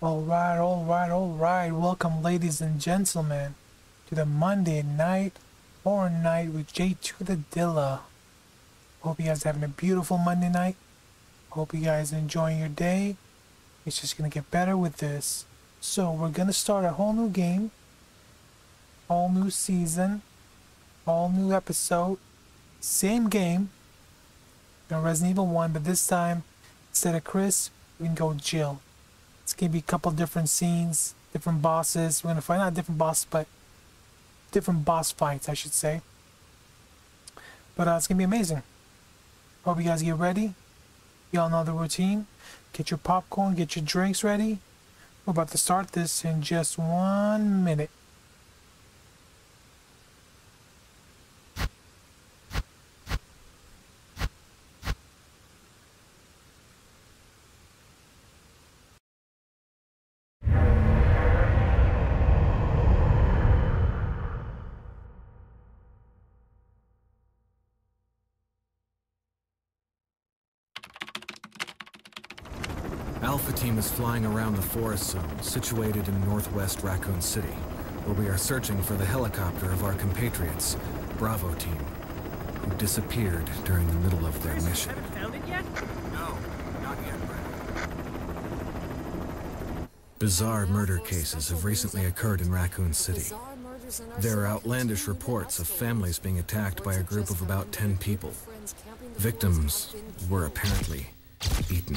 Alright, alright, alright. Welcome, ladies and gentlemen, to the Monday night horror night with J2 the Dilla. Hope you guys are having a beautiful Monday night. Hope you guys are enjoying your day. It's just gonna get better with this. So, we're gonna start a whole new game, all new season, all new episode, same game. You Resident Evil 1, but this time, instead of Chris, we can go Jill. Gonna be a couple different scenes, different bosses. We're gonna find out different bosses, but different boss fights, I should say. But uh, it's gonna be amazing. Hope you guys get ready. Y'all know the routine. Get your popcorn, get your drinks ready. We're about to start this in just one minute. Alpha Team is flying around the forest zone situated in northwest Raccoon City, where we are searching for the helicopter of our compatriots, Bravo Team, who disappeared during the middle of their mission. Haven't found it yet? No, not yet, Bizarre murder cases have recently occurred in Raccoon City. There are outlandish reports of families being attacked by a group of about 10 people. Victims were apparently eaten.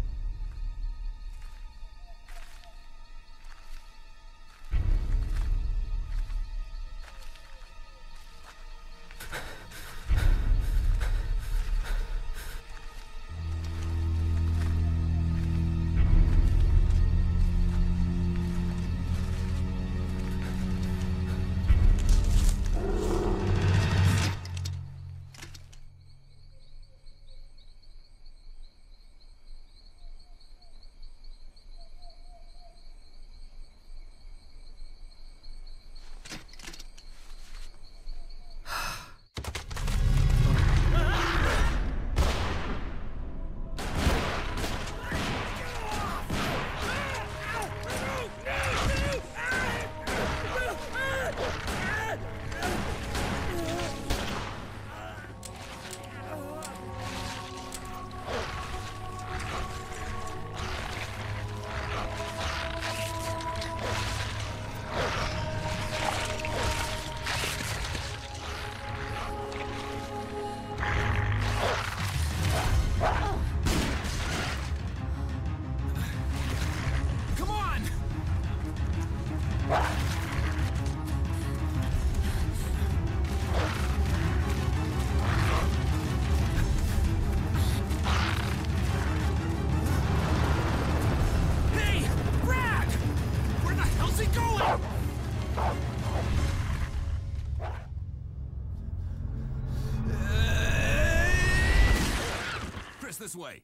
This way.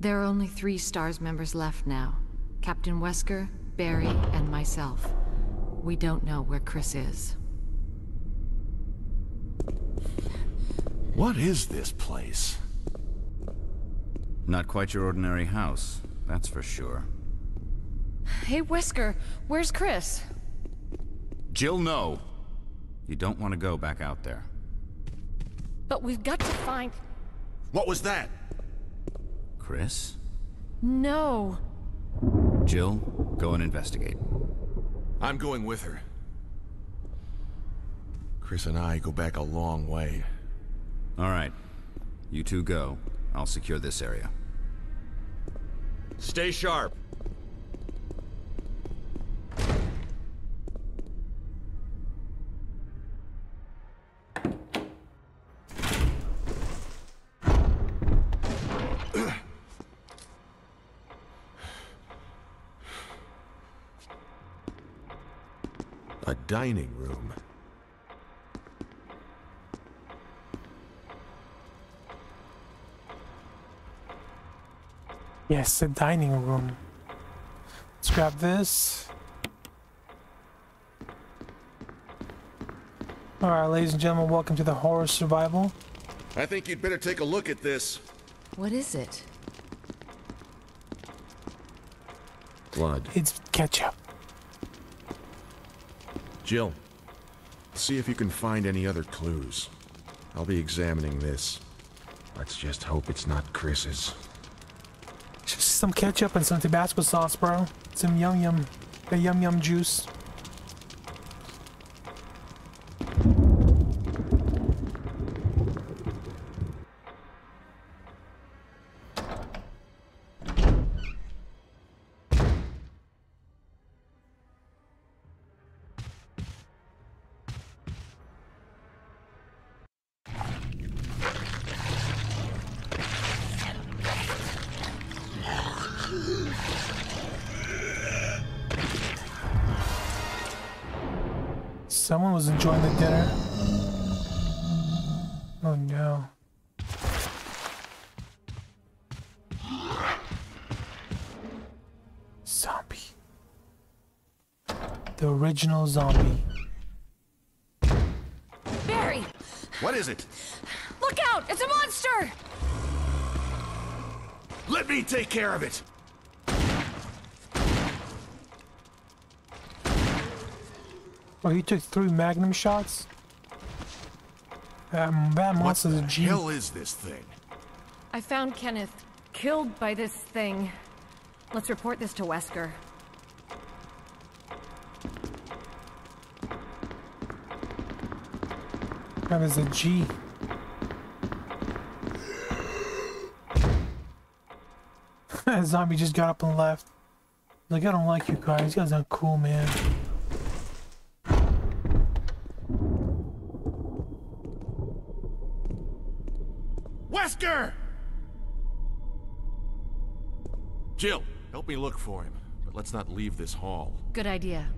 There are only three STARS members left now. Captain Wesker, Barry, and myself. We don't know where Chris is. What is this place? Not quite your ordinary house, that's for sure. Hey, Wesker, where's Chris? Jill, no! You don't want to go back out there. But we've got to find... What was that? Chris? No. Jill, go and investigate. I'm going with her. Chris and I go back a long way. All right. You two go. I'll secure this area. Stay sharp. Dining room. Yes, the dining room. Let's grab this. Alright, ladies and gentlemen, welcome to the Horror Survival. I think you'd better take a look at this. What is it? Blood. It's ketchup. Jill, see if you can find any other clues. I'll be examining this. Let's just hope it's not Chris's. Just some ketchup and some Tabasco sauce, bro. Some yum yum. The yum yum juice. Someone was enjoying the dinner. Oh no. Zombie. The original zombie. Barry! What is it? Look out! It's a monster! Let me take care of it! Oh, he took three magnum shots? That, that What monster's the a G. hell is this thing? I found Kenneth killed by this thing. Let's report this to Wesker. That is a G. that zombie just got up and left. Like, I don't like you guys. You guys aren't cool, man. Wesker! Jill, help me look for him. But let's not leave this hall. Good idea.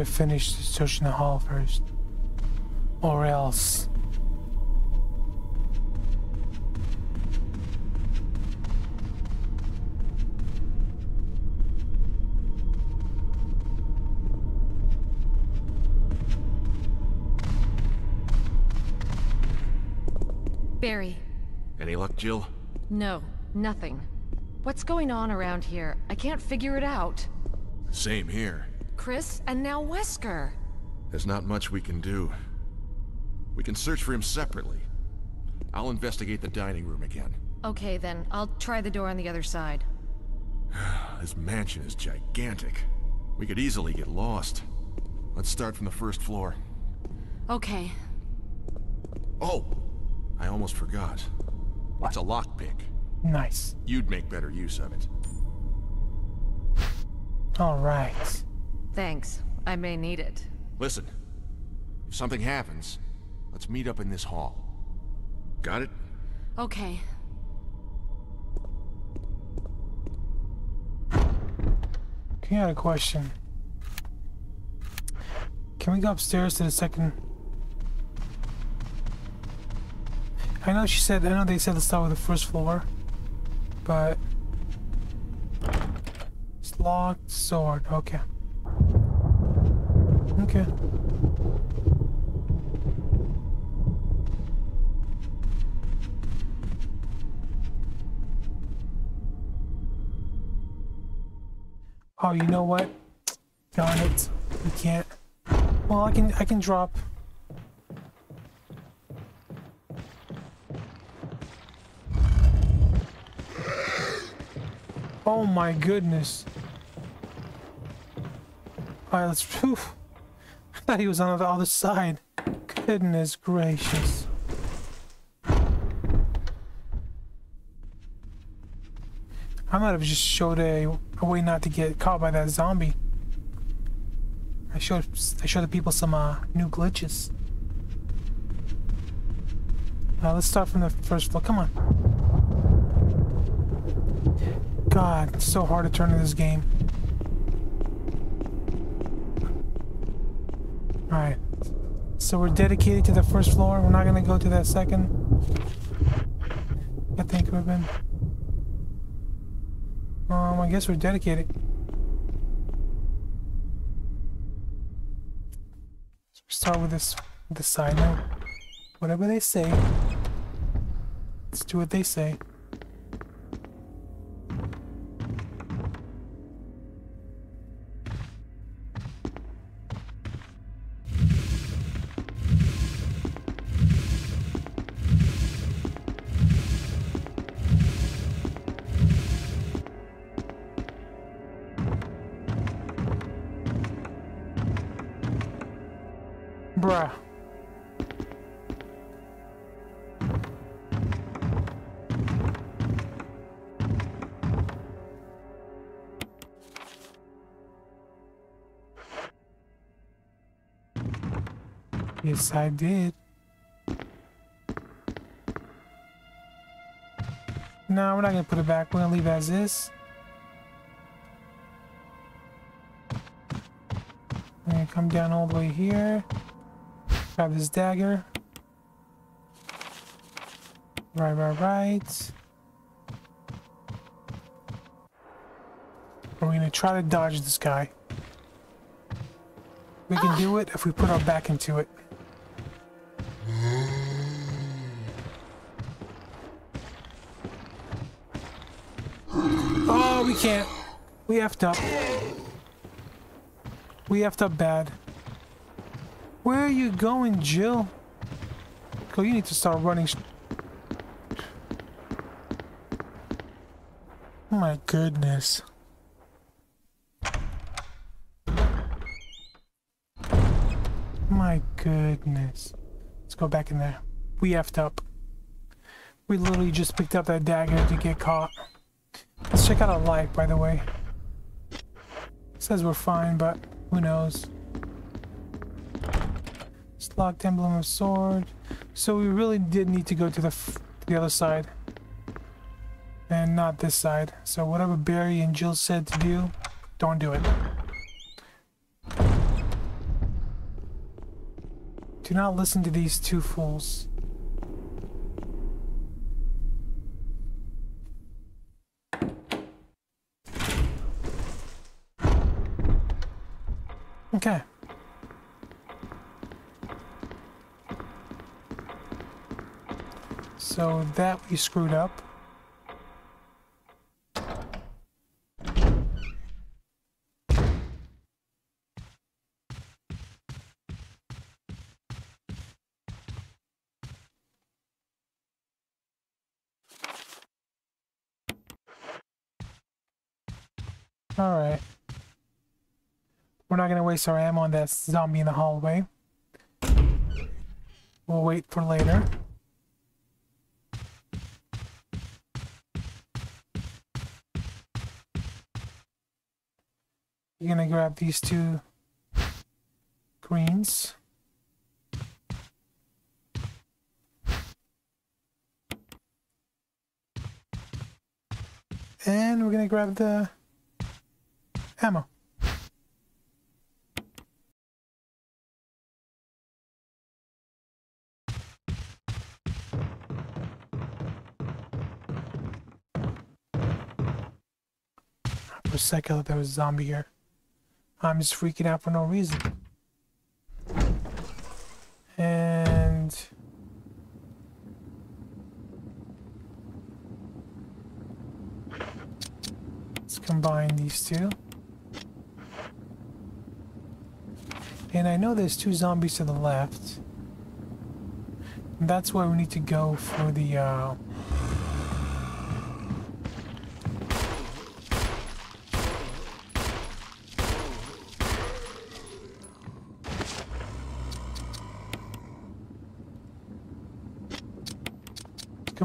Better finish searching the hall first. Or else. Barry. Any luck, Jill? No, nothing. What's going on around here? I can't figure it out. Same here. Chris and now Wesker. There's not much we can do. We can search for him separately. I'll investigate the dining room again. Okay then, I'll try the door on the other side. This mansion is gigantic. We could easily get lost. Let's start from the first floor. Okay. Oh! I almost forgot. It's a lockpick. Nice. You'd make better use of it. Alright. Thanks. I may need it. Listen, if something happens, let's meet up in this hall. Got it? Okay. Okay, I got a question. Can we go upstairs to the second? I know she said, I know they said to start with the first floor, but it's Locked sword. Okay. Okay. Oh, you know what? Darn it. You can't. Well, I can I can drop. Oh my goodness. Alright, let's. Whew. Thought he was on the other side. Goodness gracious. I might have just showed a, a way not to get caught by that zombie. I showed I showed the people some uh, new glitches. Uh, let's start from the first floor. Come on. God, it's so hard to turn in this game. Alright. So we're dedicated to the first floor. We're not gonna go to that second. I think we've been. Um, I guess we're dedicated. Start with this, this side note. Whatever they say, let's do what they say. Yes, I did. No, we're not gonna put it back. We're gonna leave it as is. We're gonna come down all the way here. Grab this dagger. Right, right, right. We're gonna try to dodge this guy. We can do it if we put our back into it. Can't. We effed up. We effed up bad. Where are you going, Jill? Go, you need to start running. Oh my goodness. My goodness. Let's go back in there. We effed up. We literally just picked up that dagger to get caught. Let's check out our life, by the way. It says we're fine, but who knows. It's Locked emblem of sword. So we really did need to go to the the other side. And not this side. So whatever Barry and Jill said to do, don't do it. Do not listen to these two fools. That we screwed up. Alright. We're not gonna waste our ammo on that zombie in the hallway. We'll wait for later. You're gonna grab these two greens. And we're gonna grab the ammo. For a second, I thought there was a zombie here. I'm just freaking out for no reason. And... Let's combine these two. And I know there's two zombies to the left. And that's why we need to go for the, uh...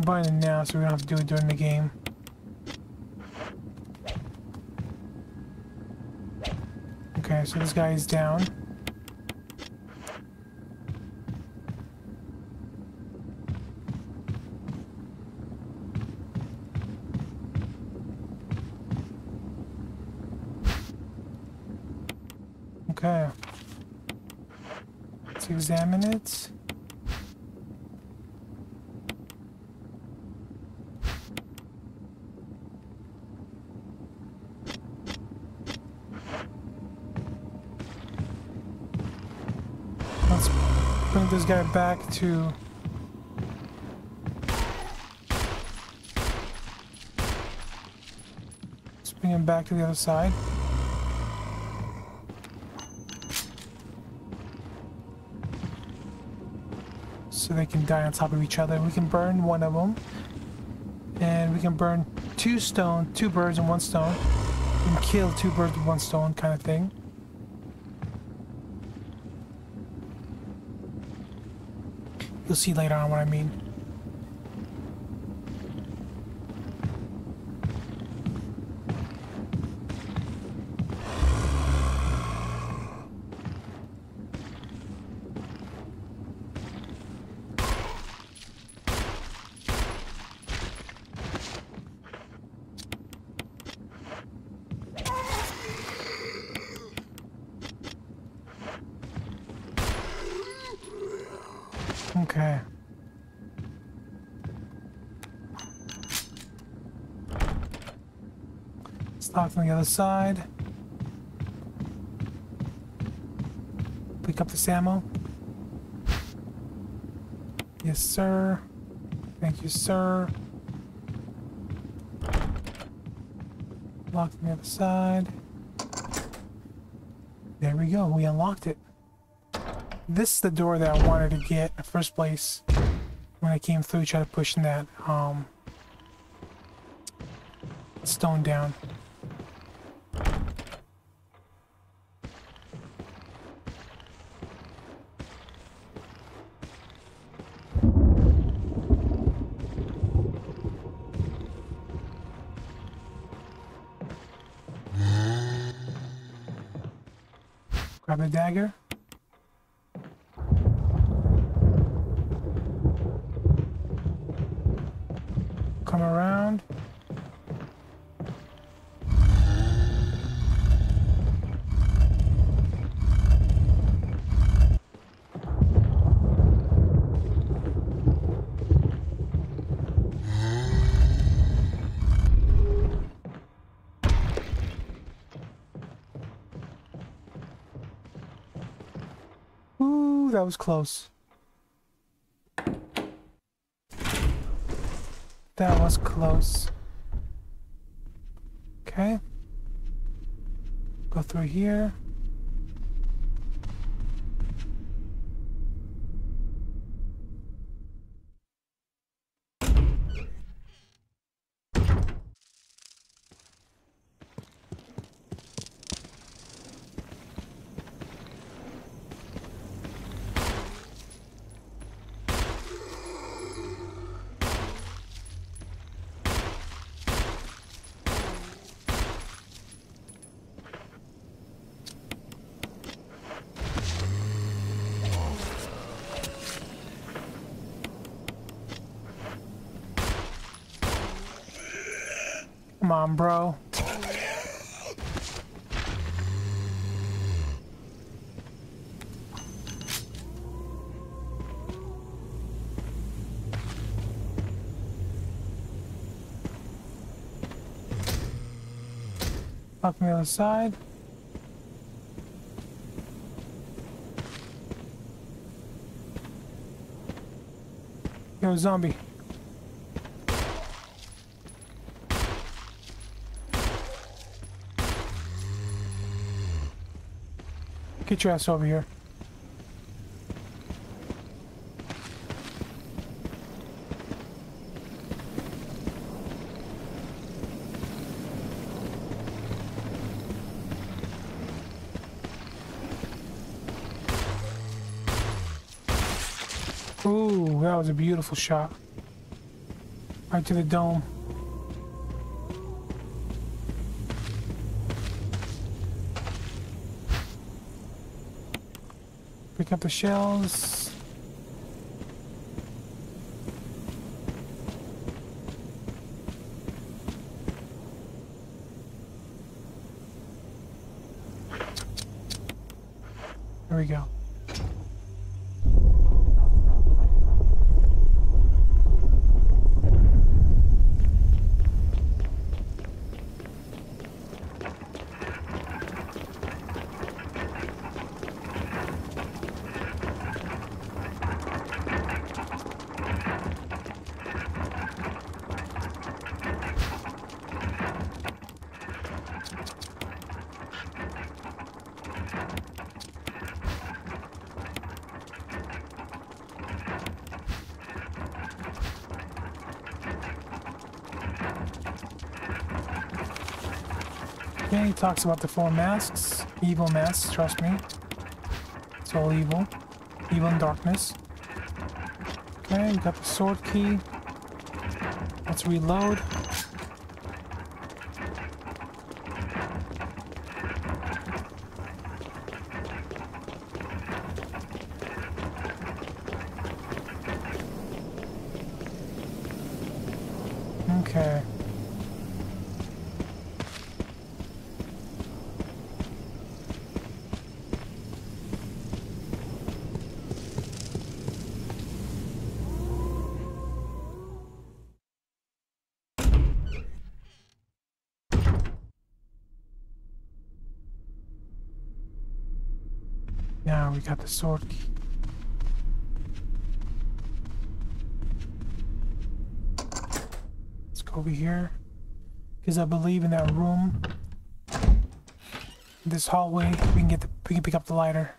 Combine it now so we don't have to do it during the game. Okay, so this guy is down. Okay. Let's examine it. Let's bring this guy back to... Let's bring him back to the other side. So they can die on top of each other. We can burn one of them. And we can burn two stone, two birds in one stone. And kill two birds with one stone kind of thing. You'll see later on what I mean. Okay. Stop on the other side. Pick up this ammo. Yes, sir. Thank you, sir. Lock on the other side. There we go. We unlocked it this is the door that I wanted to get in the first place when I came through trying to push that um, stone down. Grab a dagger. come around. Ooh, that was close. That was close. Okay. Go through here. On, bro. Up on the side. Yo, zombie. Your ass over here. Ooh, that was a beautiful shot. Right to the dome. Pick up the shells. There we go. Okay, he talks about the four masks. Evil masks, trust me. It's all evil. Evil and darkness. Okay, got the sword key. Let's reload. Okay. Now we got the sword key. Let's go over here. Because I believe in that room, this hallway, we can get the we can pick up the lighter.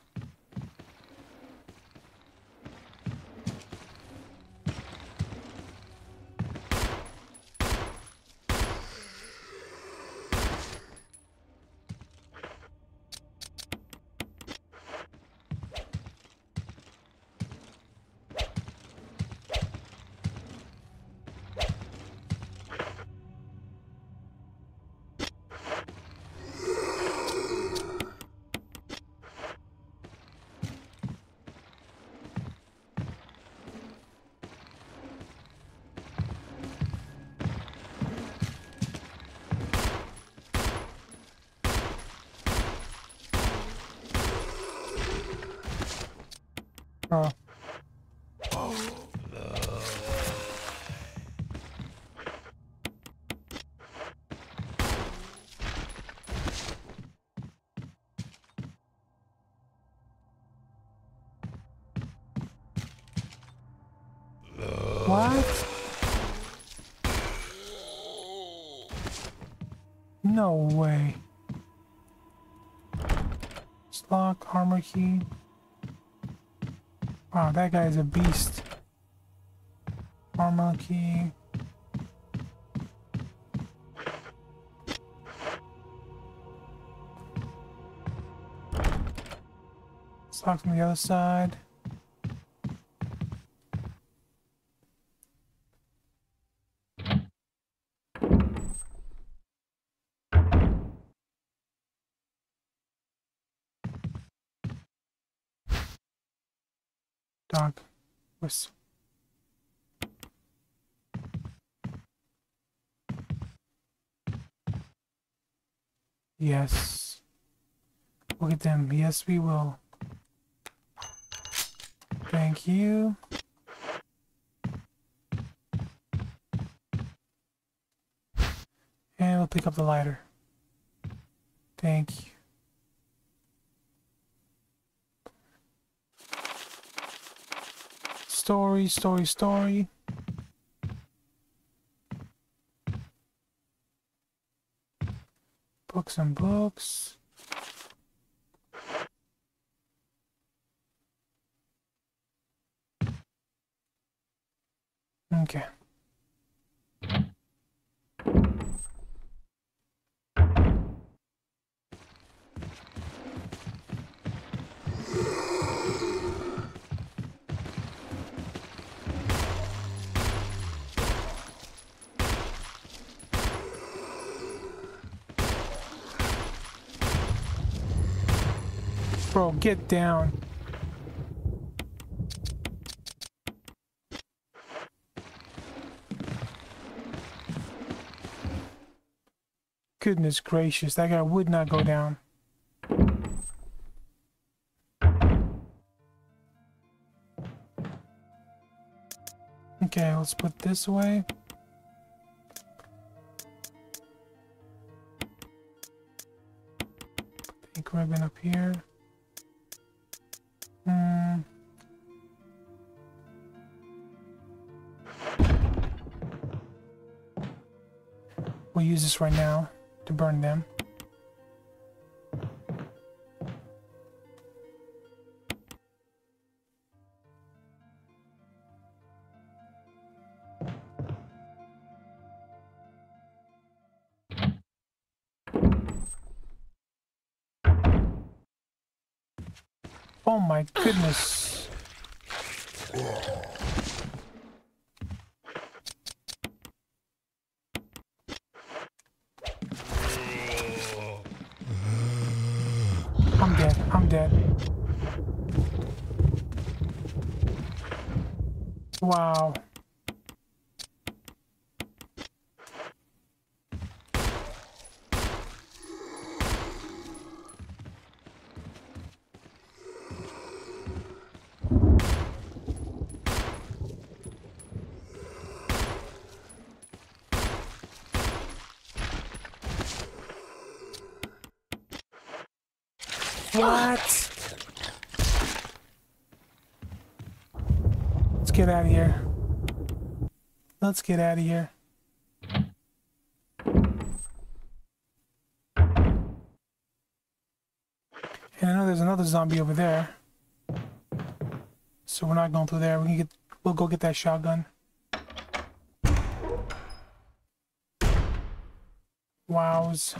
No way. Lock, armor key. Wow, that guy is a beast. Armor key. Locked on the other side. Dog. Whistle. Yes. Look at them. Yes, we will. Thank you. And we'll pick up the lighter. Thank you. Story, story, story. Books and books. Okay. Bro, get down. Goodness gracious, that guy would not go down. Okay, let's put this away. Put the ink ribbon up here. Use this right now to burn them. Oh my goodness. I'm dead. I'm dead. Wow. What? Let's get of here. Let's get out of here. And I know there's another zombie over there. So we're not going through there. We can get we'll go get that shotgun. Wows.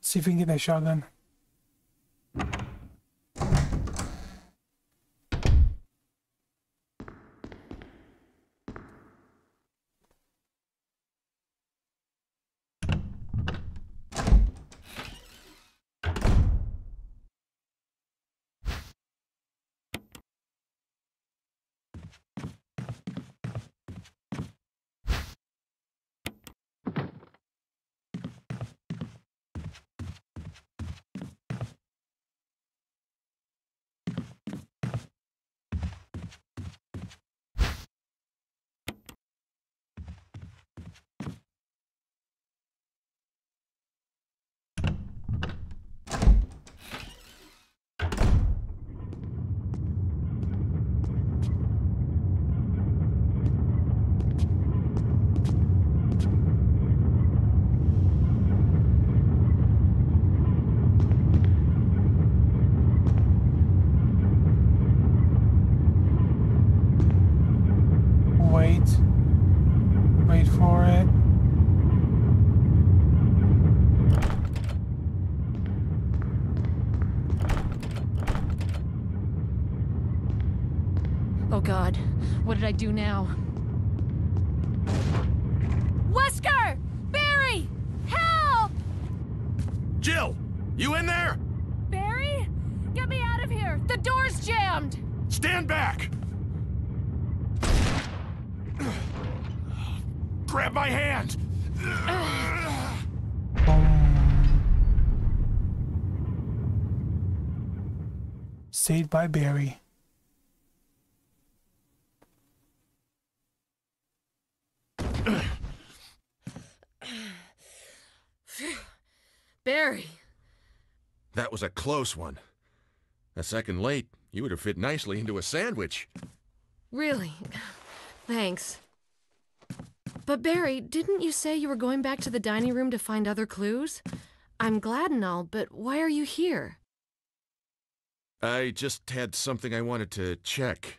See if we can get that shotgun. Wait. Wait for it. Oh god, what did I do now? Wesker! Barry! Help! Jill! You in there? Barry? Get me out of here! The door's jammed! Stand back! Grab my hand! Saved by Barry. That was a close one. A second late, you would have fit nicely into a sandwich. Really? Thanks. But Barry, didn't you say you were going back to the dining room to find other clues? I'm glad and all, but why are you here? I just had something I wanted to check.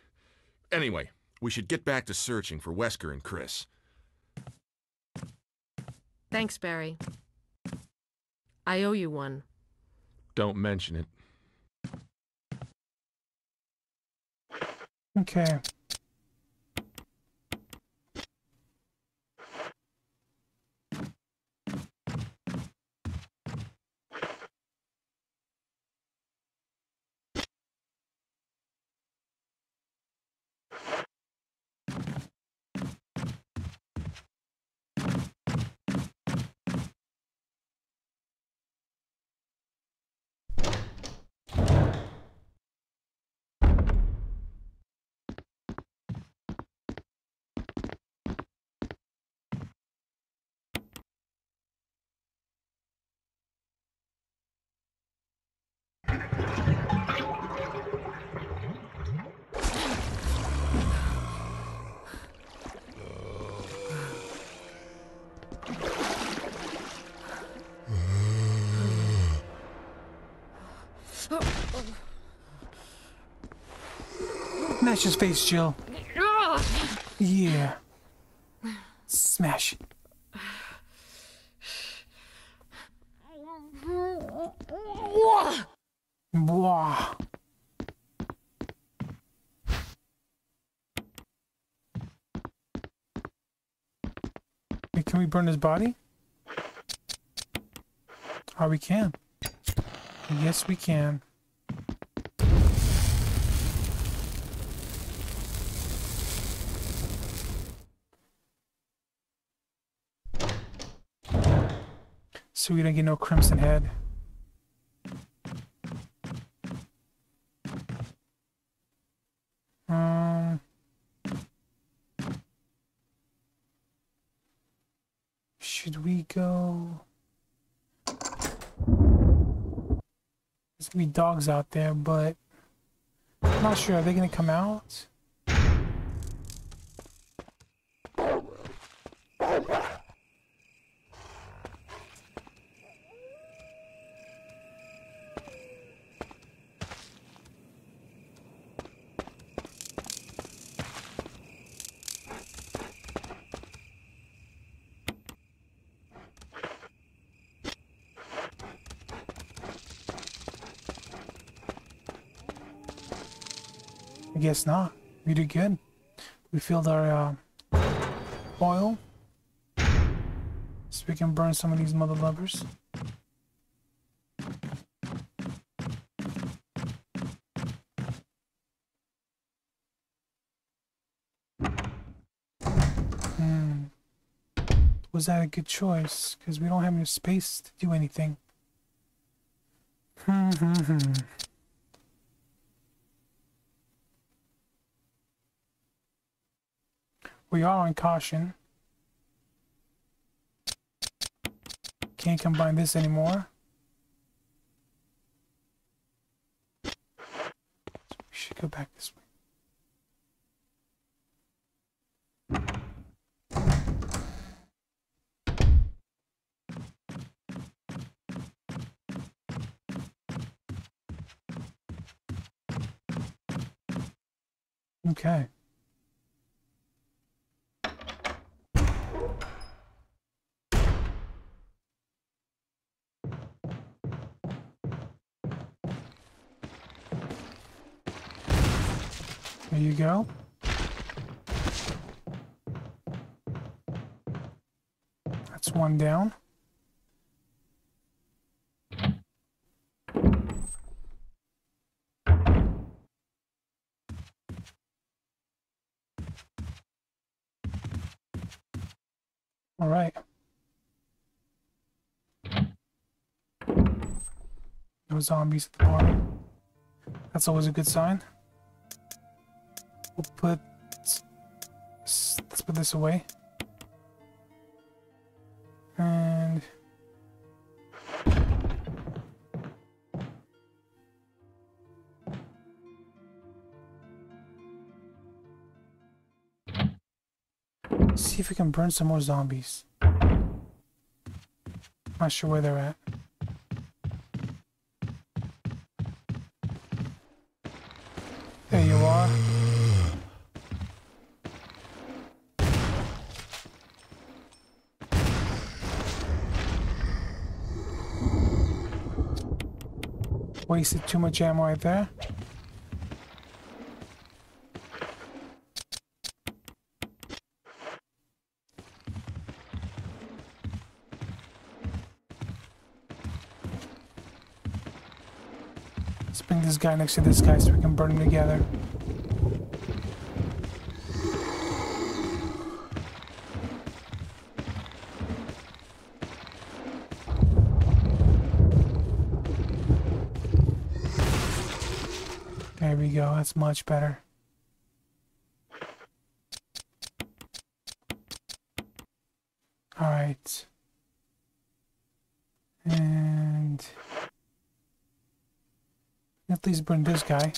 Anyway, we should get back to searching for Wesker and Chris. Thanks, Barry. I owe you one. Don't mention it. Okay. Smash his face, Jill. Yeah. Smash. Hey, Can we burn his body? Oh, we can. Yes, we can. So we don't get no crimson head. Um. Should we go? There's gonna be dogs out there, but I'm not sure. Are they gonna come out? Guess not. We did good. We filled our uh, oil. So we can burn some of these mother lovers. Hmm. Was that a good choice? Because we don't have any space to do anything. Hmm, hmm, hmm. We are on caution. Can't combine this anymore. So we should go back this way. Okay. There you go. That's one down. All right. No zombies at the bottom. That's always a good sign. Let's put let's put this away. And see if we can burn some more zombies. Not sure where they're at. Wasted too much ammo right there. Let's bring this guy next to this guy so we can burn them together. There we go, that's much better. Alright. And at least burn this guy.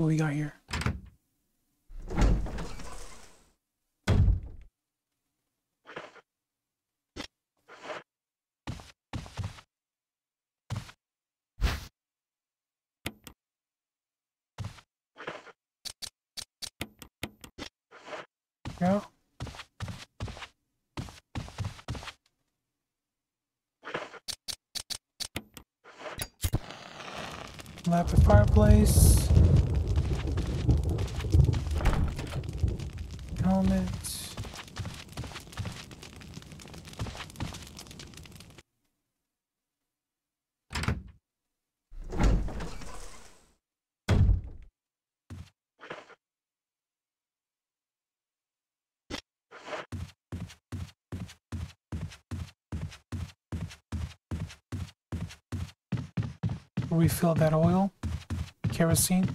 See what we got here. go. Light the fireplace. Helmet. Refill that oil, kerosene.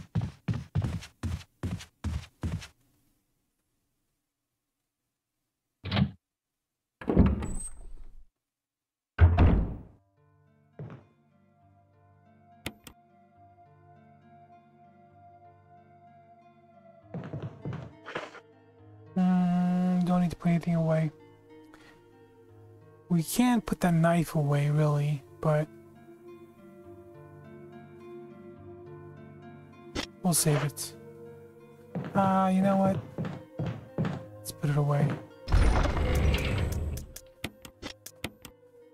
We can't put that knife away, really, but we'll save it. Ah, uh, you know what? Let's put it away.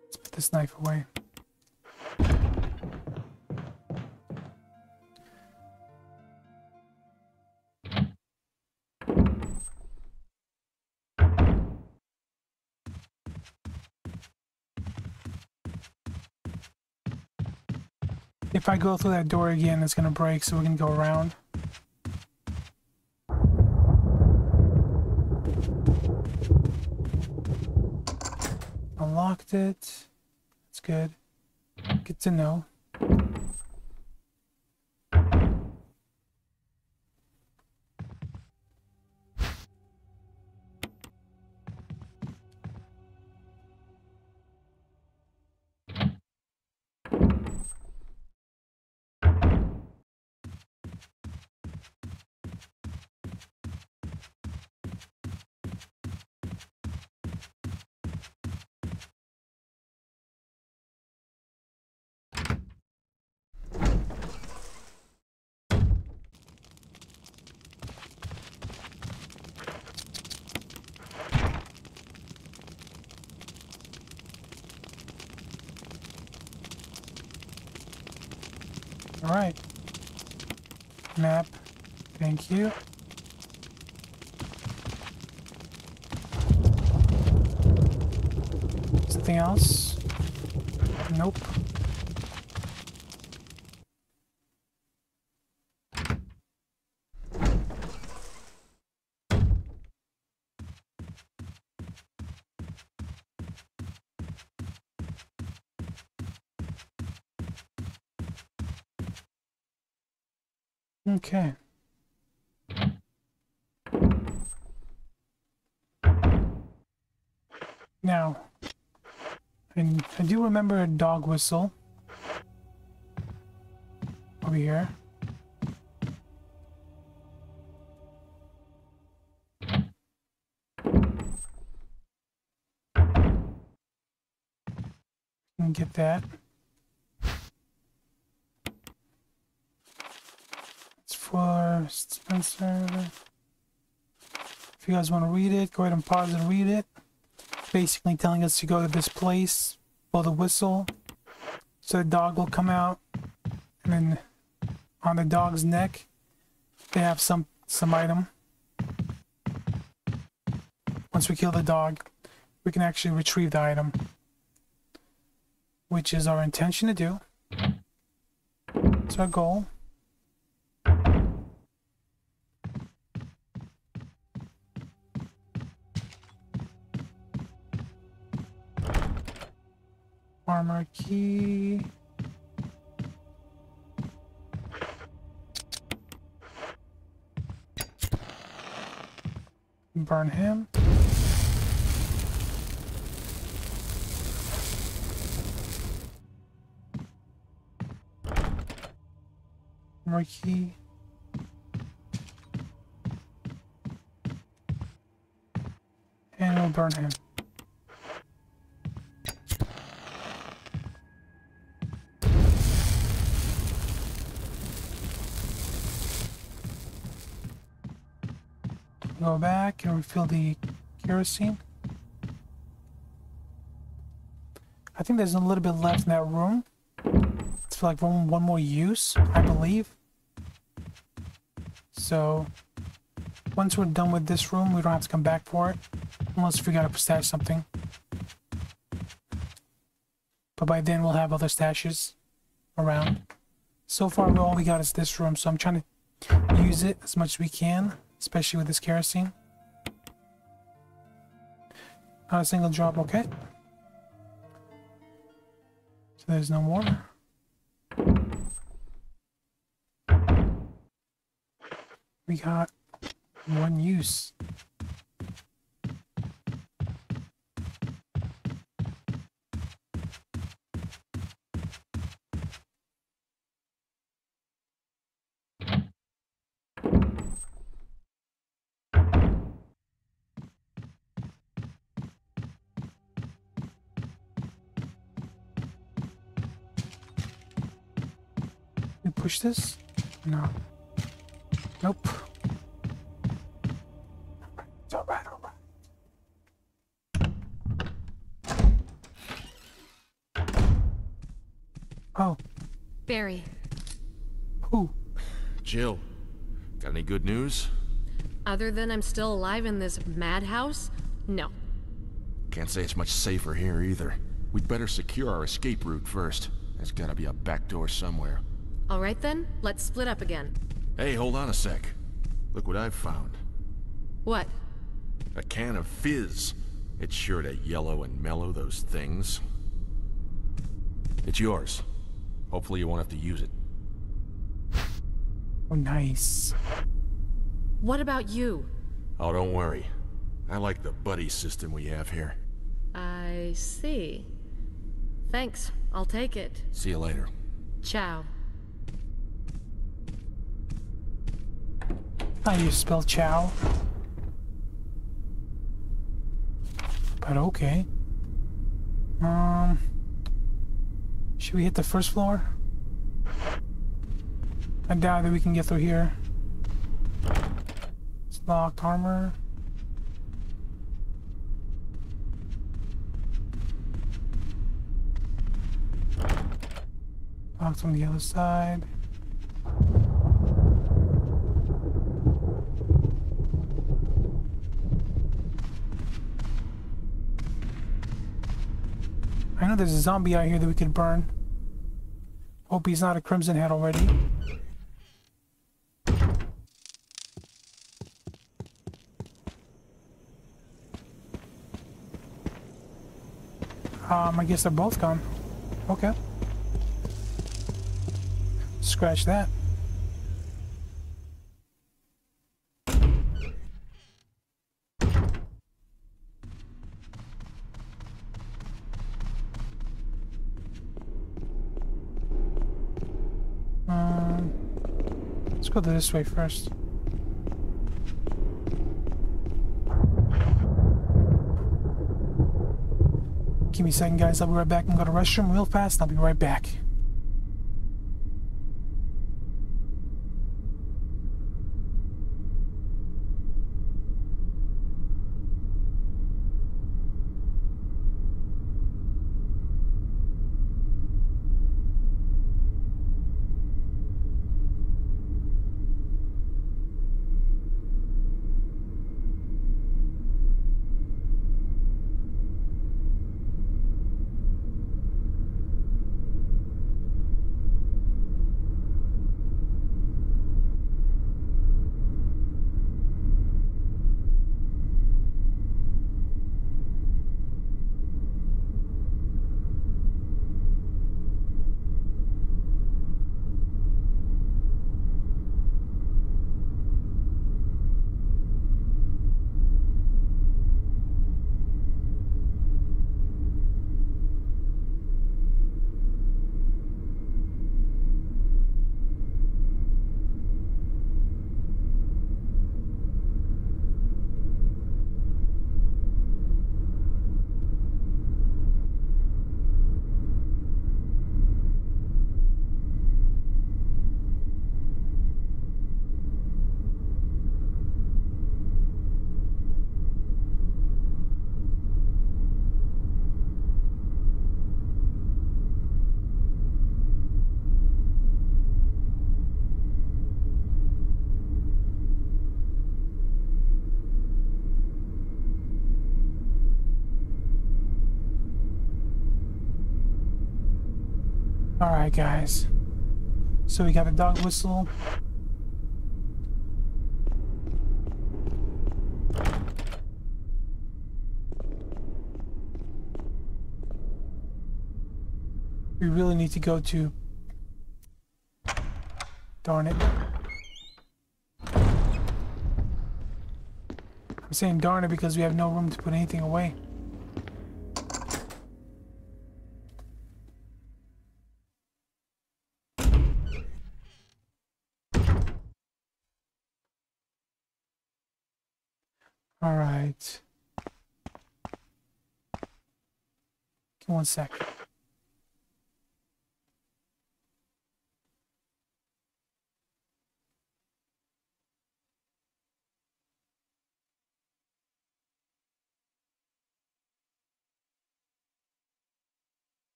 Let's put this knife away. Go through that door again, it's gonna break, so we're gonna go around. Unlocked it. That's good. Good to know. Thank you. Something else? Nope. Okay. And I remember a dog whistle. Over here. Get that. It's for Spencer. If you guys want to read it, go ahead and pause and read it. Basically telling us to go to this place, blow the whistle, so the dog will come out, and then on the dog's neck, they have some some item. Once we kill the dog, we can actually retrieve the item, which is our intention to do. It's our goal. Key. Burn him. Armor key. And we'll burn him. Go back and refill the kerosene. I think there's a little bit left in that room. It's for like one, one more use, I believe. So, once we're done with this room, we don't have to come back for it. Unless we gotta stash something. But by then we'll have other stashes around. So far, all we got is this room, so I'm trying to use it as much as we can especially with this kerosene. Not a single drop, okay. So there's no more. We got one use. This? No. Nope. It's alright, alright. Oh, Barry, who? Jill, got any good news? other than I'm still alive in this madhouse? No. Can't say it's much safer here either. We'd better secure our escape route first. There's gotta be a back door somewhere. All right then, let's split up again. Hey, hold on a sec. Look what I've found. What? A can of fizz. It's sure to yellow and mellow those things. It's yours. Hopefully you won't have to use it. Oh, nice. What about you? Oh, don't worry. I like the buddy system we have here. I see. Thanks, I'll take it. See you later. Ciao. How you spell chow? But okay. Um, should we hit the first floor? I doubt that we can get through here. It's locked armor. Locked on the other side. I know there's a zombie out here that we could burn. Hope he's not a crimson head already. Um, I guess they're both gone. Okay. Scratch that. Um, let's go this way first. Give me a second, guys. I'll be right back. I'm going to restroom real fast. I'll be right back. Guys. So we got a dog whistle. We really need to go to... Darn it. I'm saying darn it because we have no room to put anything away. All right. Give me one sec.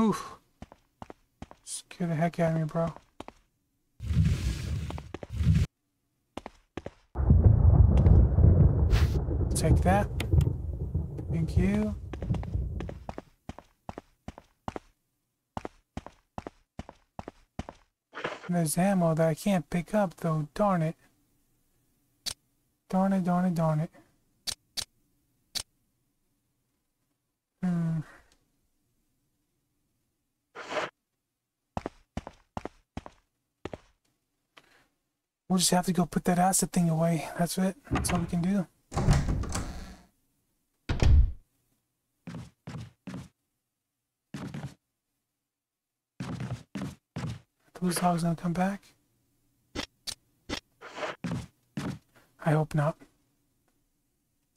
Oof. Scare the heck out of me, bro. Take that. Thank you. There's ammo that I can't pick up, though. Darn it. Darn it, darn it, darn it. We'll just have to go put that acid thing away. That's it. That's all we can do. Those dogs gonna come back? I hope not.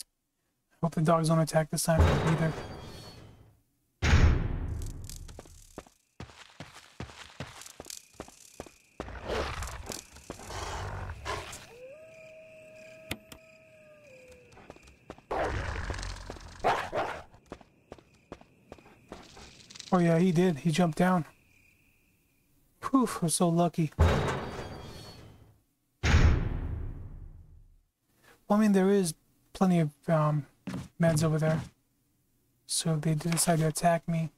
I hope the dogs don't attack this time either. Yeah, he did. He jumped down. Whew, we're so lucky. Well, I mean, there is plenty of um, meds over there. So they decide to attack me.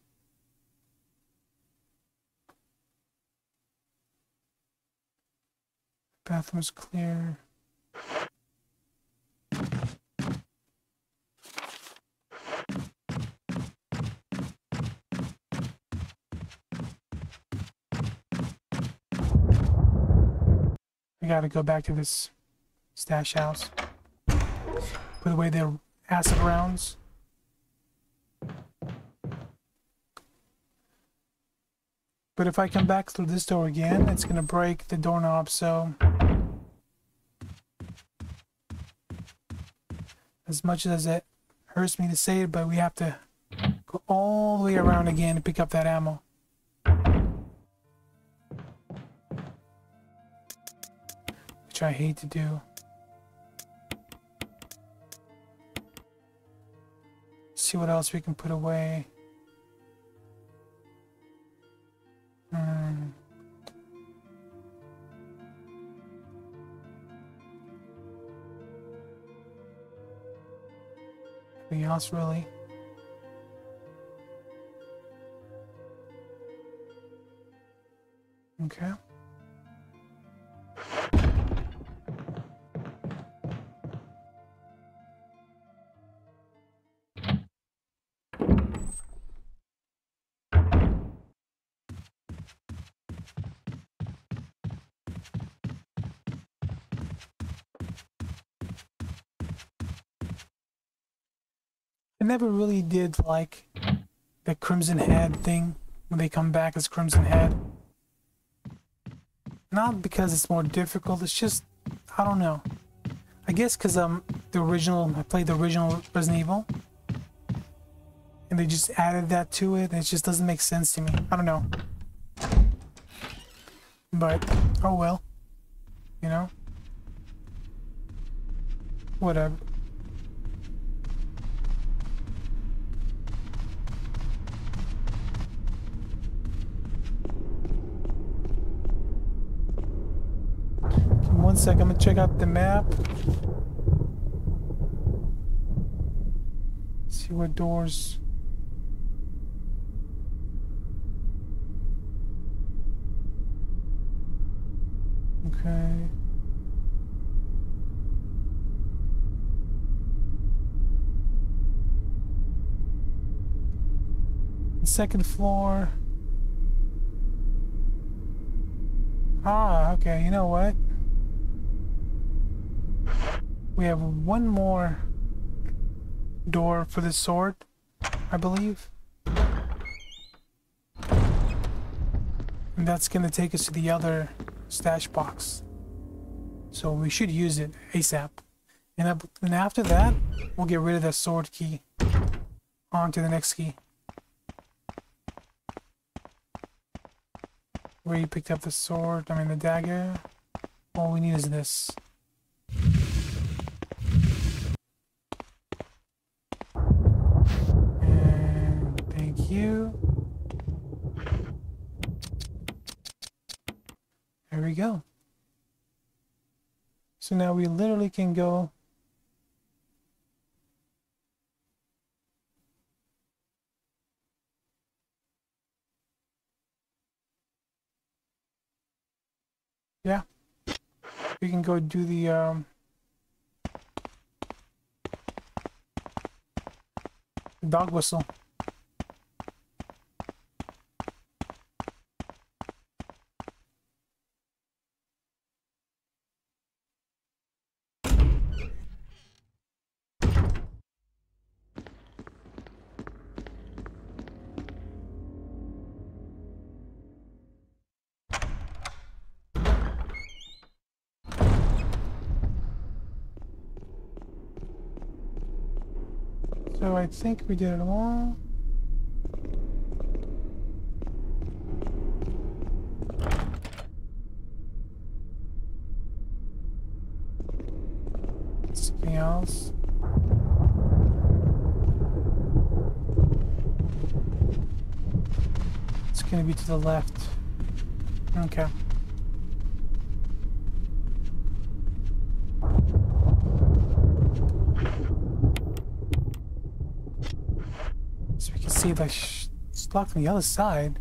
Bathroom's clear. Gotta go back to this stash house. Put away the acid rounds. But if I come back through this door again, it's gonna break the doorknob, so... As much as it hurts me to say it, but we have to go all the way around again to pick up that ammo. Which I hate to do. See what else we can put away. Hmm. Anything else, really? Okay. Never really did like the Crimson Head thing when they come back as Crimson Head. Not because it's more difficult, it's just, I don't know. I guess because um, the original, I played the original Resident Evil. And they just added that to it, and it just doesn't make sense to me. I don't know. But, oh well. You know? Whatever. One sec, I'm gonna check out the map. See what doors. Okay. Second floor. Ah, okay, you know what? We have one more door for the sword, I believe. And that's gonna take us to the other stash box. So we should use it ASAP. And, up, and after that, we'll get rid of the sword key. On to the next key. Where you picked up the sword, I mean the dagger. All we need is this. And thank you. There we go. So now we literally can go Yeah. We can go do the um dog whistle. I think we did it all. Something else. It's gonna be to the left. Okay. So we can see the it's locked on the other side.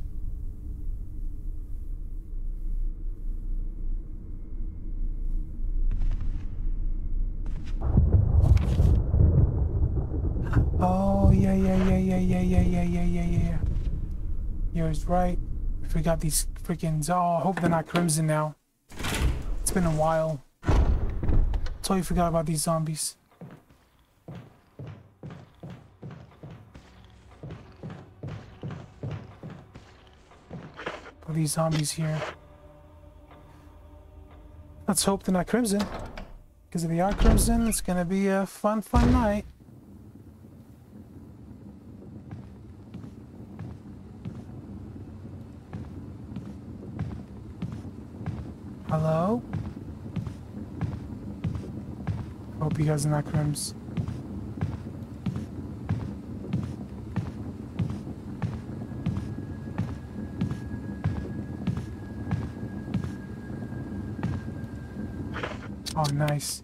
Oh yeah yeah yeah yeah yeah yeah yeah yeah yeah yeah. Yours right. I forgot these freaking. Oh, I hope they're not crimson now. Let's been a while. Totally forgot about these zombies. These zombies here. Let's hope they're not Crimson. Because if they are Crimson, it's gonna be a fun, fun night. Hello? Hope you guys are not crims. Oh, nice.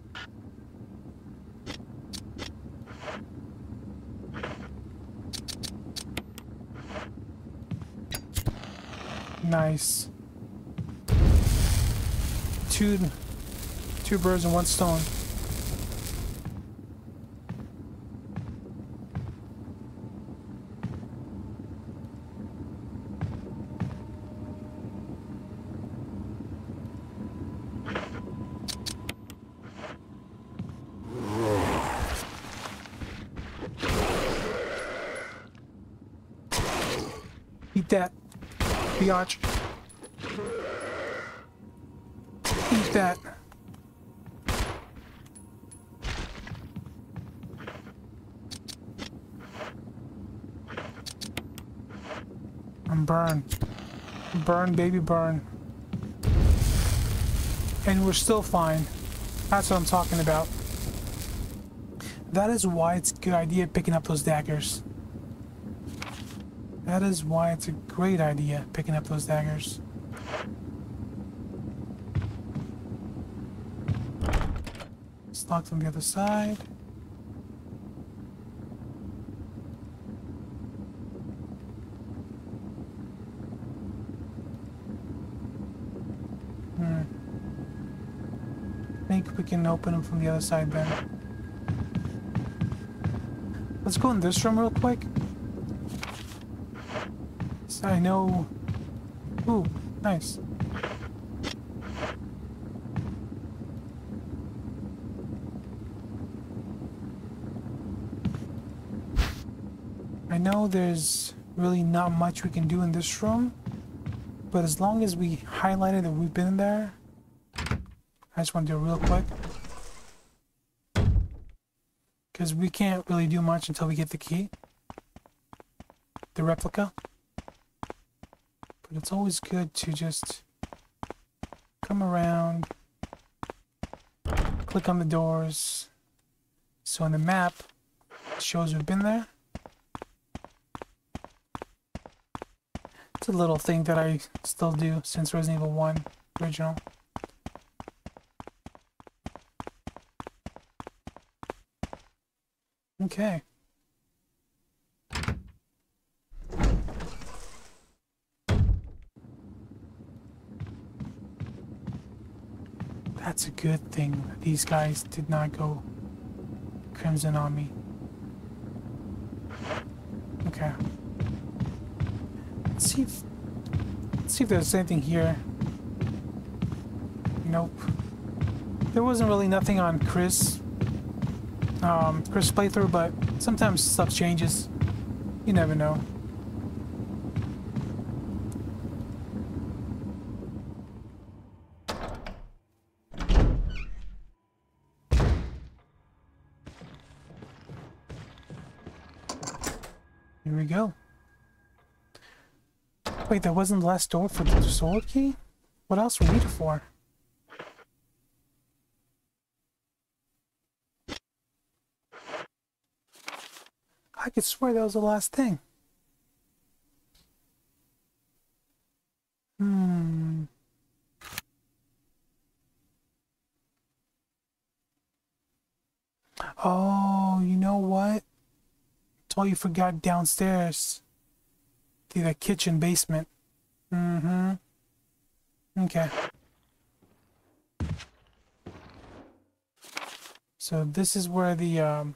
Nice. Two, two birds and one stone. Eat that, biatch. Eat that. I'm burn. Burn, baby, burn. And we're still fine. That's what I'm talking about. That is why it's a good idea picking up those daggers. That is why it's a great idea picking up those daggers. It's locked on the other side. Hmm. Think we can open them from the other side then. Let's go in this room real quick. I know. Ooh, nice. I know there's really not much we can do in this room, but as long as we highlighted that we've been there, I just want to do it real quick. Because we can't really do much until we get the key. The replica. It's always good to just come around, click on the doors. So on the map, shows we've been there. It's a little thing that I still do since Resident Evil 1 original. Okay. That's a good thing. These guys did not go crimson on me. Okay. Let's see if let's see if there's anything here. Nope. There wasn't really nothing on Chris. Um, Chris playthrough, but sometimes stuff changes. You never know. Wait, that wasn't the last door for the sword key? What else were we need it for? I could swear that was the last thing. Hmm. Oh, you know what? Totally forgot downstairs. The, the kitchen basement. Mm-hmm. Okay. So this is where the um,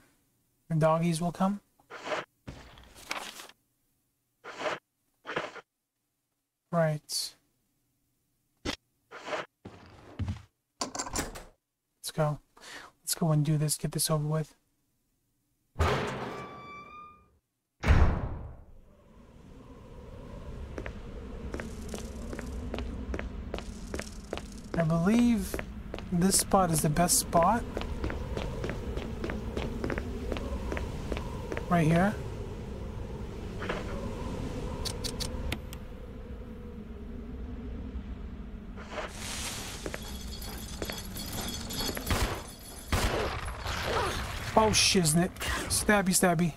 the doggies will come. Right. Let's go. Let's go and do this. Get this over with. Believe this spot is the best spot. Right here. Oh shiznit. Stabby stabby.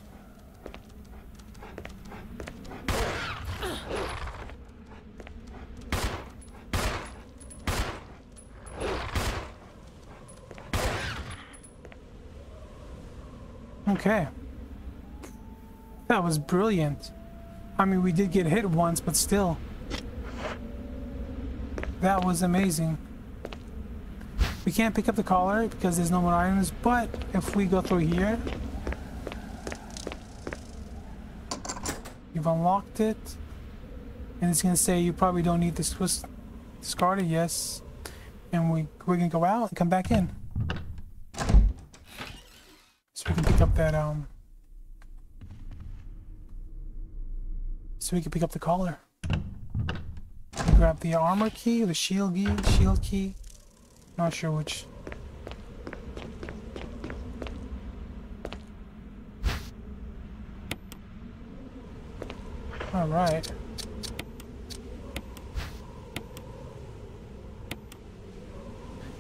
Okay. That was brilliant. I mean, we did get hit once, but still. That was amazing. We can't pick up the collar because there's no more items, but if we go through here, you've unlocked it, and it's gonna say you probably don't need this twist discarded, yes, and we we're gonna go out and come back in, so we can pick up that um, so we can pick up the collar. Grab the armor key, the shield key, shield key. Not sure which. All right.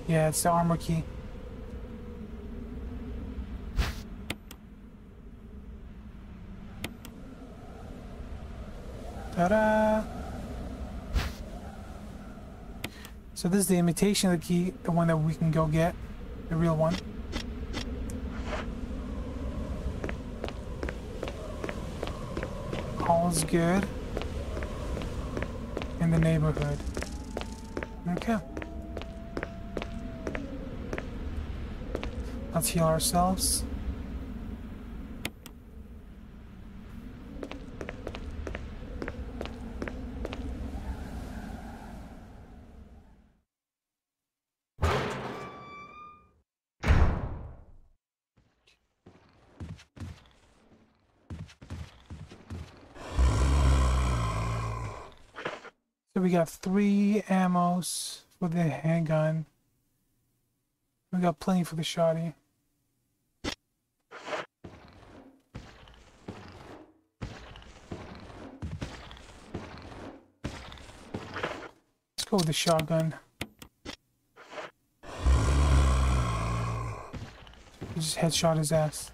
Yeah, it's the armor key. Ta-da! So this is the imitation of the key, the one that we can go get, the real one. All's good in the neighborhood. Okay. Let's heal ourselves. We got three ammos for the handgun. We got plenty for the shotty. Let's go with the shotgun. We just headshot his ass.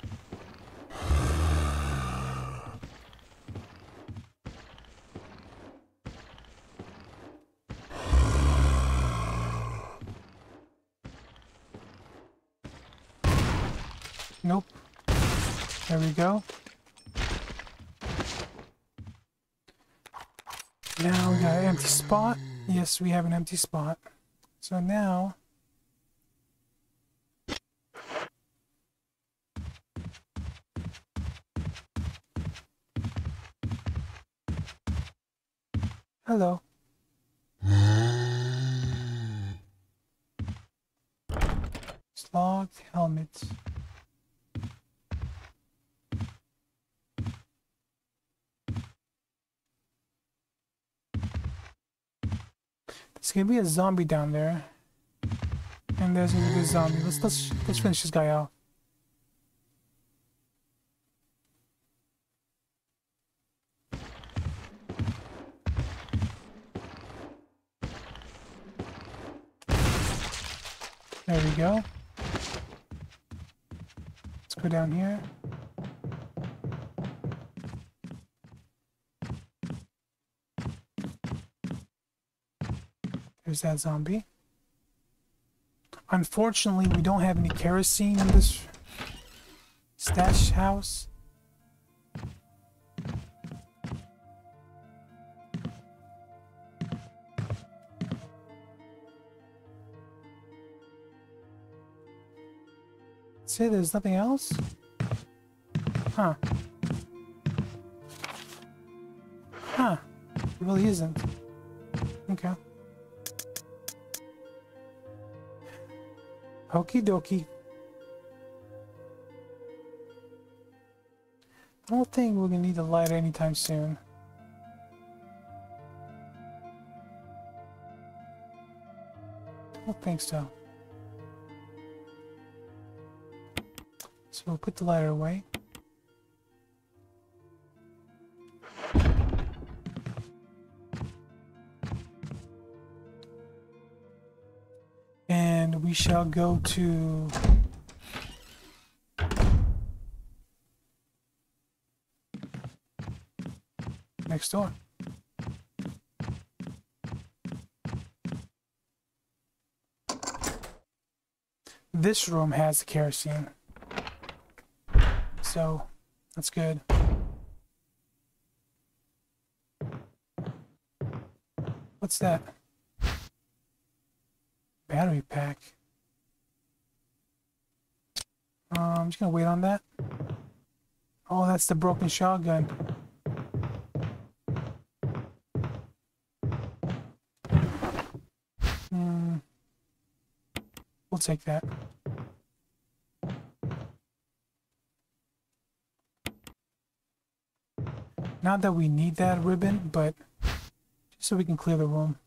Nope. There we go. Now we got an empty spot. Yes, we have an empty spot. So now... Hello. Slogged helmet. Gonna be a zombie down there. And there's gonna be a zombie. Let's let's let's finish this guy out. There we go. Let's go down here. There's that zombie. Unfortunately, we don't have any kerosene in this stash house. See, there's nothing else? Huh. Huh. It really isn't. Okay. Okie dokie. I don't think we're gonna need a light anytime soon. I don't think so. So we'll put the lighter away. Shall go to next door. This room has the kerosene. So, that's good. What's that? Battery pack. Uh, I'm just gonna wait on that. Oh, that's the broken shotgun. Hmm. We'll take that. Not that we need that ribbon, but just so we can clear the room.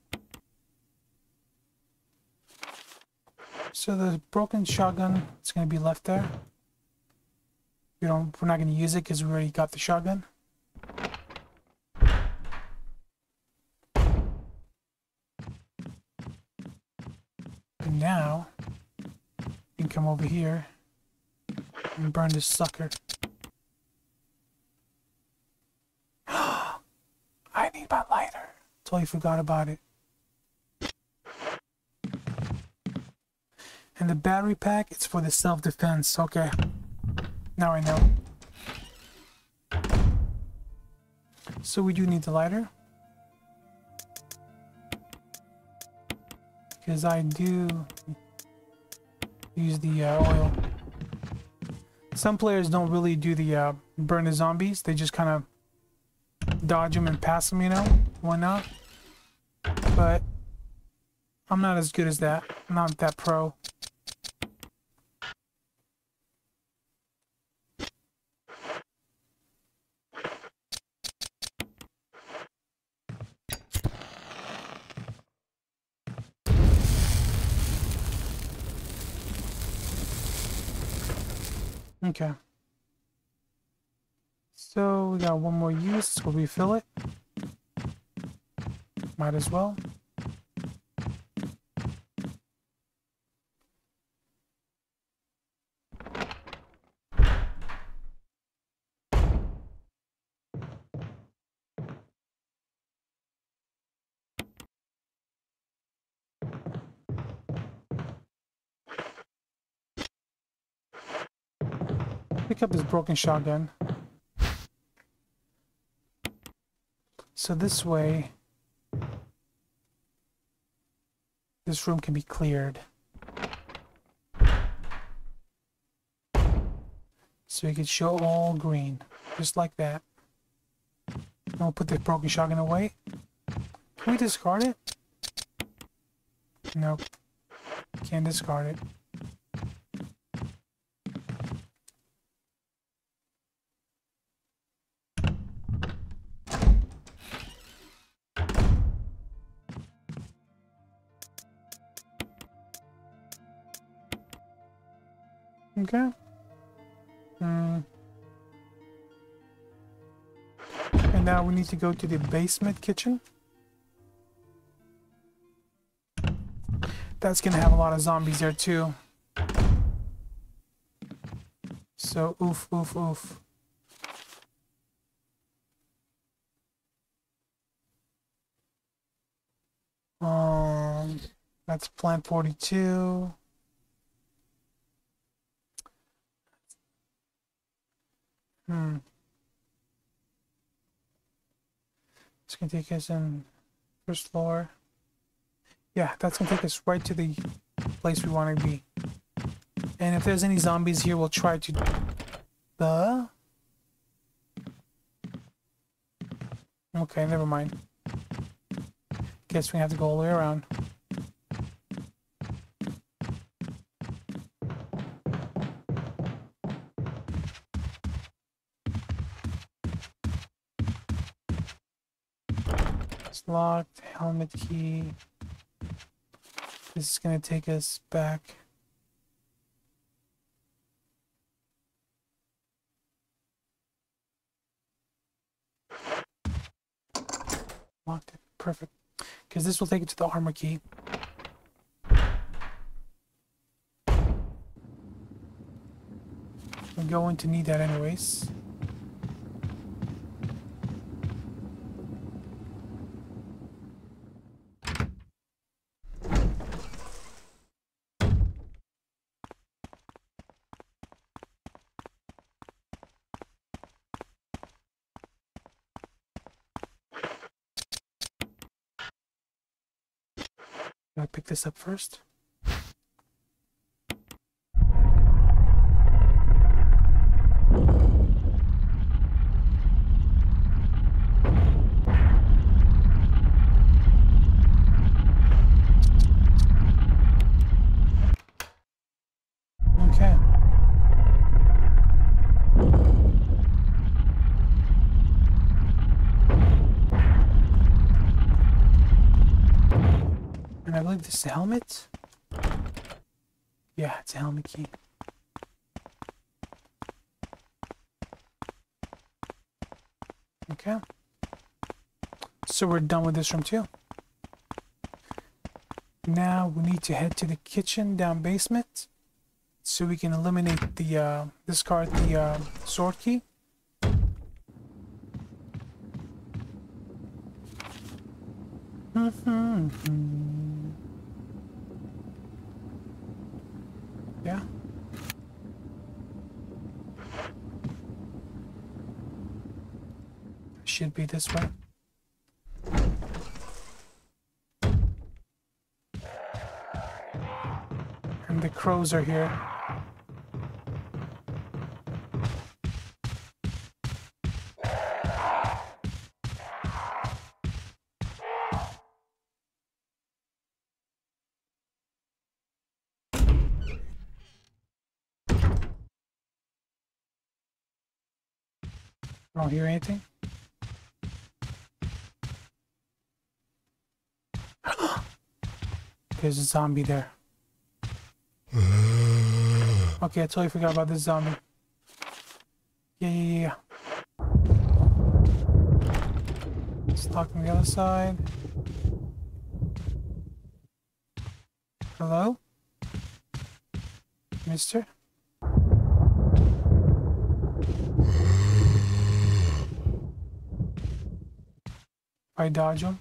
So the broken shotgun is going to be left there. We don't. We're not going to use it because we already got the shotgun. And now, you can come over here and burn this sucker. I need my lighter. Totally forgot about it. And the battery pack, it's for the self-defense. Okay. Now I know. So we do need the lighter. Because I do use the uh, oil. Some players don't really do the uh, burn the zombies. They just kind of dodge them and pass them, you know? Why not? But I'm not as good as that. I'm not that pro. Okay. So we got one more use. Will We'll refill it. Might as well. Pick up this broken shotgun. So this way, this room can be cleared. So we can show all green, just like that. And we'll put the broken shotgun away. Can we discard it? Nope. Can't discard it. Okay. Hmm. And now we need to go to the basement kitchen. That's gonna have a lot of zombies there too. So oof oof oof. Um that's plant 42. Hmm. It's gonna take us in first floor. Yeah, that's gonna take us right to the place we want to be. And if there's any zombies here, we'll try to. The. Okay, never mind. Guess we have to go all the way around. Locked. Helmet key. This is gonna take us back. Locked it. Perfect. Because this will take it to the armor key. We're going to need that anyways. This up first? Okay. This is a helmet. Yeah, it's a helmet key. Okay. So we're done with this room too. Now we need to head to the kitchen down basement so we can eliminate the uh, discard the uh, sword key. Yeah. Should be this way. And the crows are here. Don't hear anything. There's a zombie there. Okay, I totally forgot about this zombie. Yeah, yeah, yeah. Locked on the other side. Hello? Mister? I dodge him.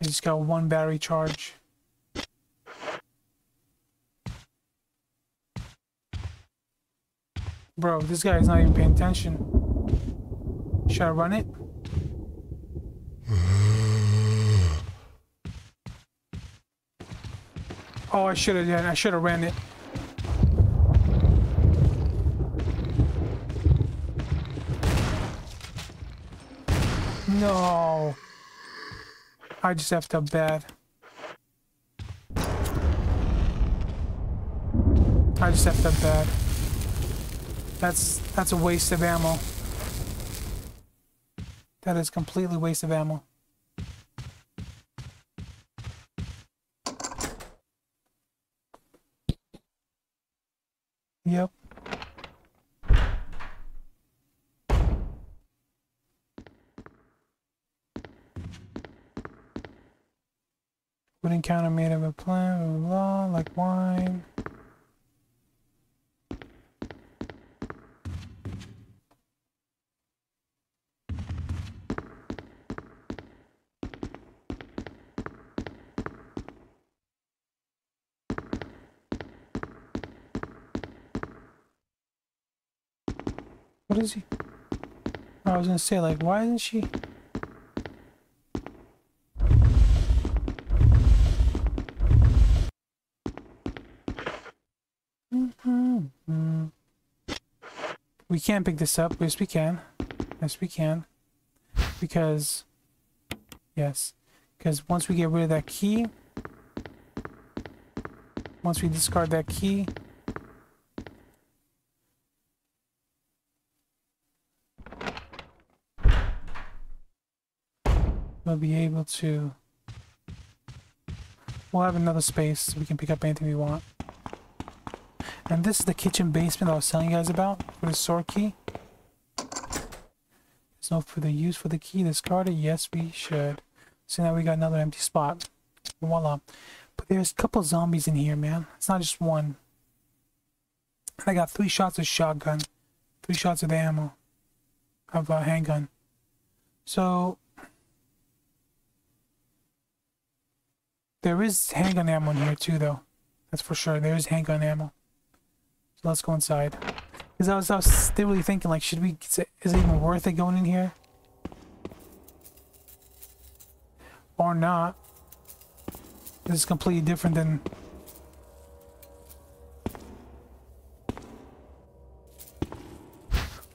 I just got one battery charge. Bro, this guy is not even paying attention. Should I run it? Oh, I should have. Yeah, I should have ran it. No. I just have to bad. I just have to bad. That's that's a waste of ammo. That is completely waste of ammo. Would of made of a plant, blah, blah, like wine. What is he? I was gonna say, like, why isn't she? We can pick this up. Yes, we can. Yes, we can. Because, yes. Because once we get rid of that key, once we discard that key, we'll be able to, we'll have another space so we can pick up anything we want. And this is the kitchen basement I was telling you guys about for the sword key. There's for the use for the key. discarded. Yes, we should. So now we got another empty spot. Voila. But there's a couple zombies in here, man. It's not just one. I got three shots of shotgun. Three shots of the ammo. Of a handgun. So... There is handgun ammo in here too, though. That's for sure. There is handgun ammo. So let's go inside. Because I was, I was really thinking, like, should we... Is it even worth it going in here? Or not. This is completely different than...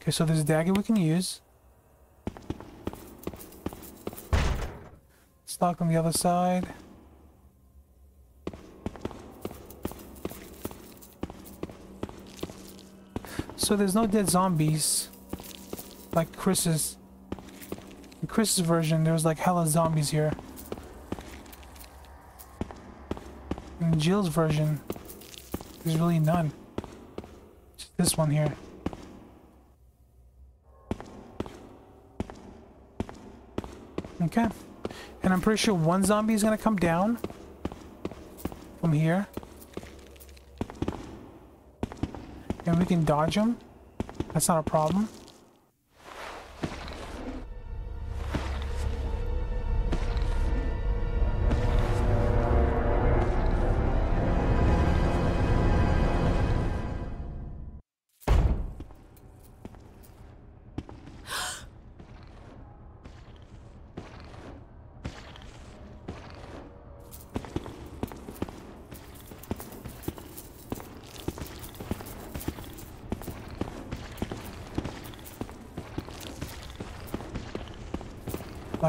Okay, so there's a dagger we can use. Locked on the other side. So there's no dead zombies. Like Chris's. In Chris's version, there was like hella zombies here. In Jill's version, there's really none. Just this one here. Okay. And I'm pretty sure one zombie is gonna come down from here. And we can dodge them. That's not a problem.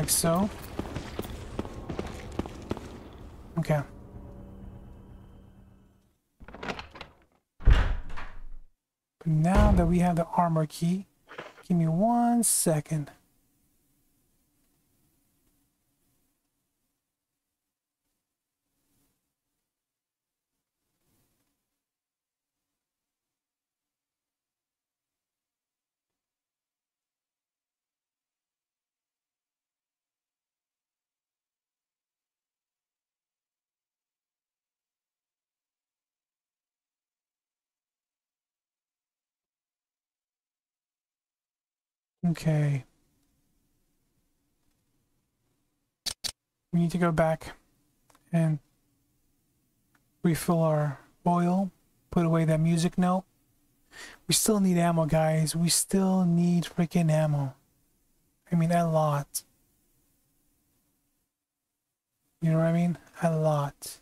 Like so. Okay. But now that we have the armor key, give me one second. Okay. We need to go back and refill our oil, put away that music note. We still need ammo, guys. We still need freaking ammo. I mean, a lot. You know what I mean? A lot.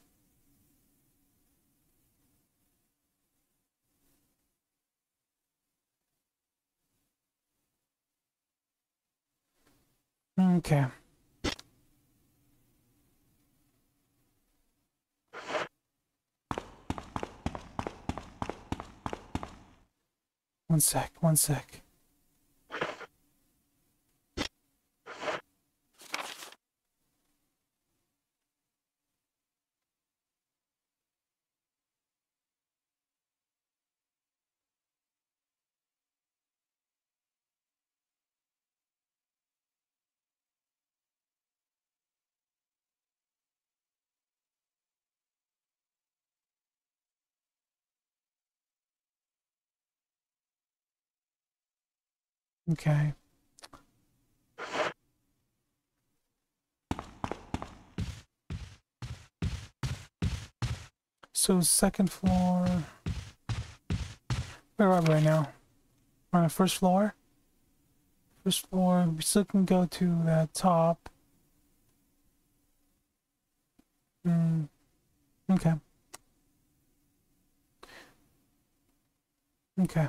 Okay. One sec, one sec. Okay. So second floor. Where are we right now? We're on the first floor. First floor. We still can go to the top. Hmm. Okay. Okay.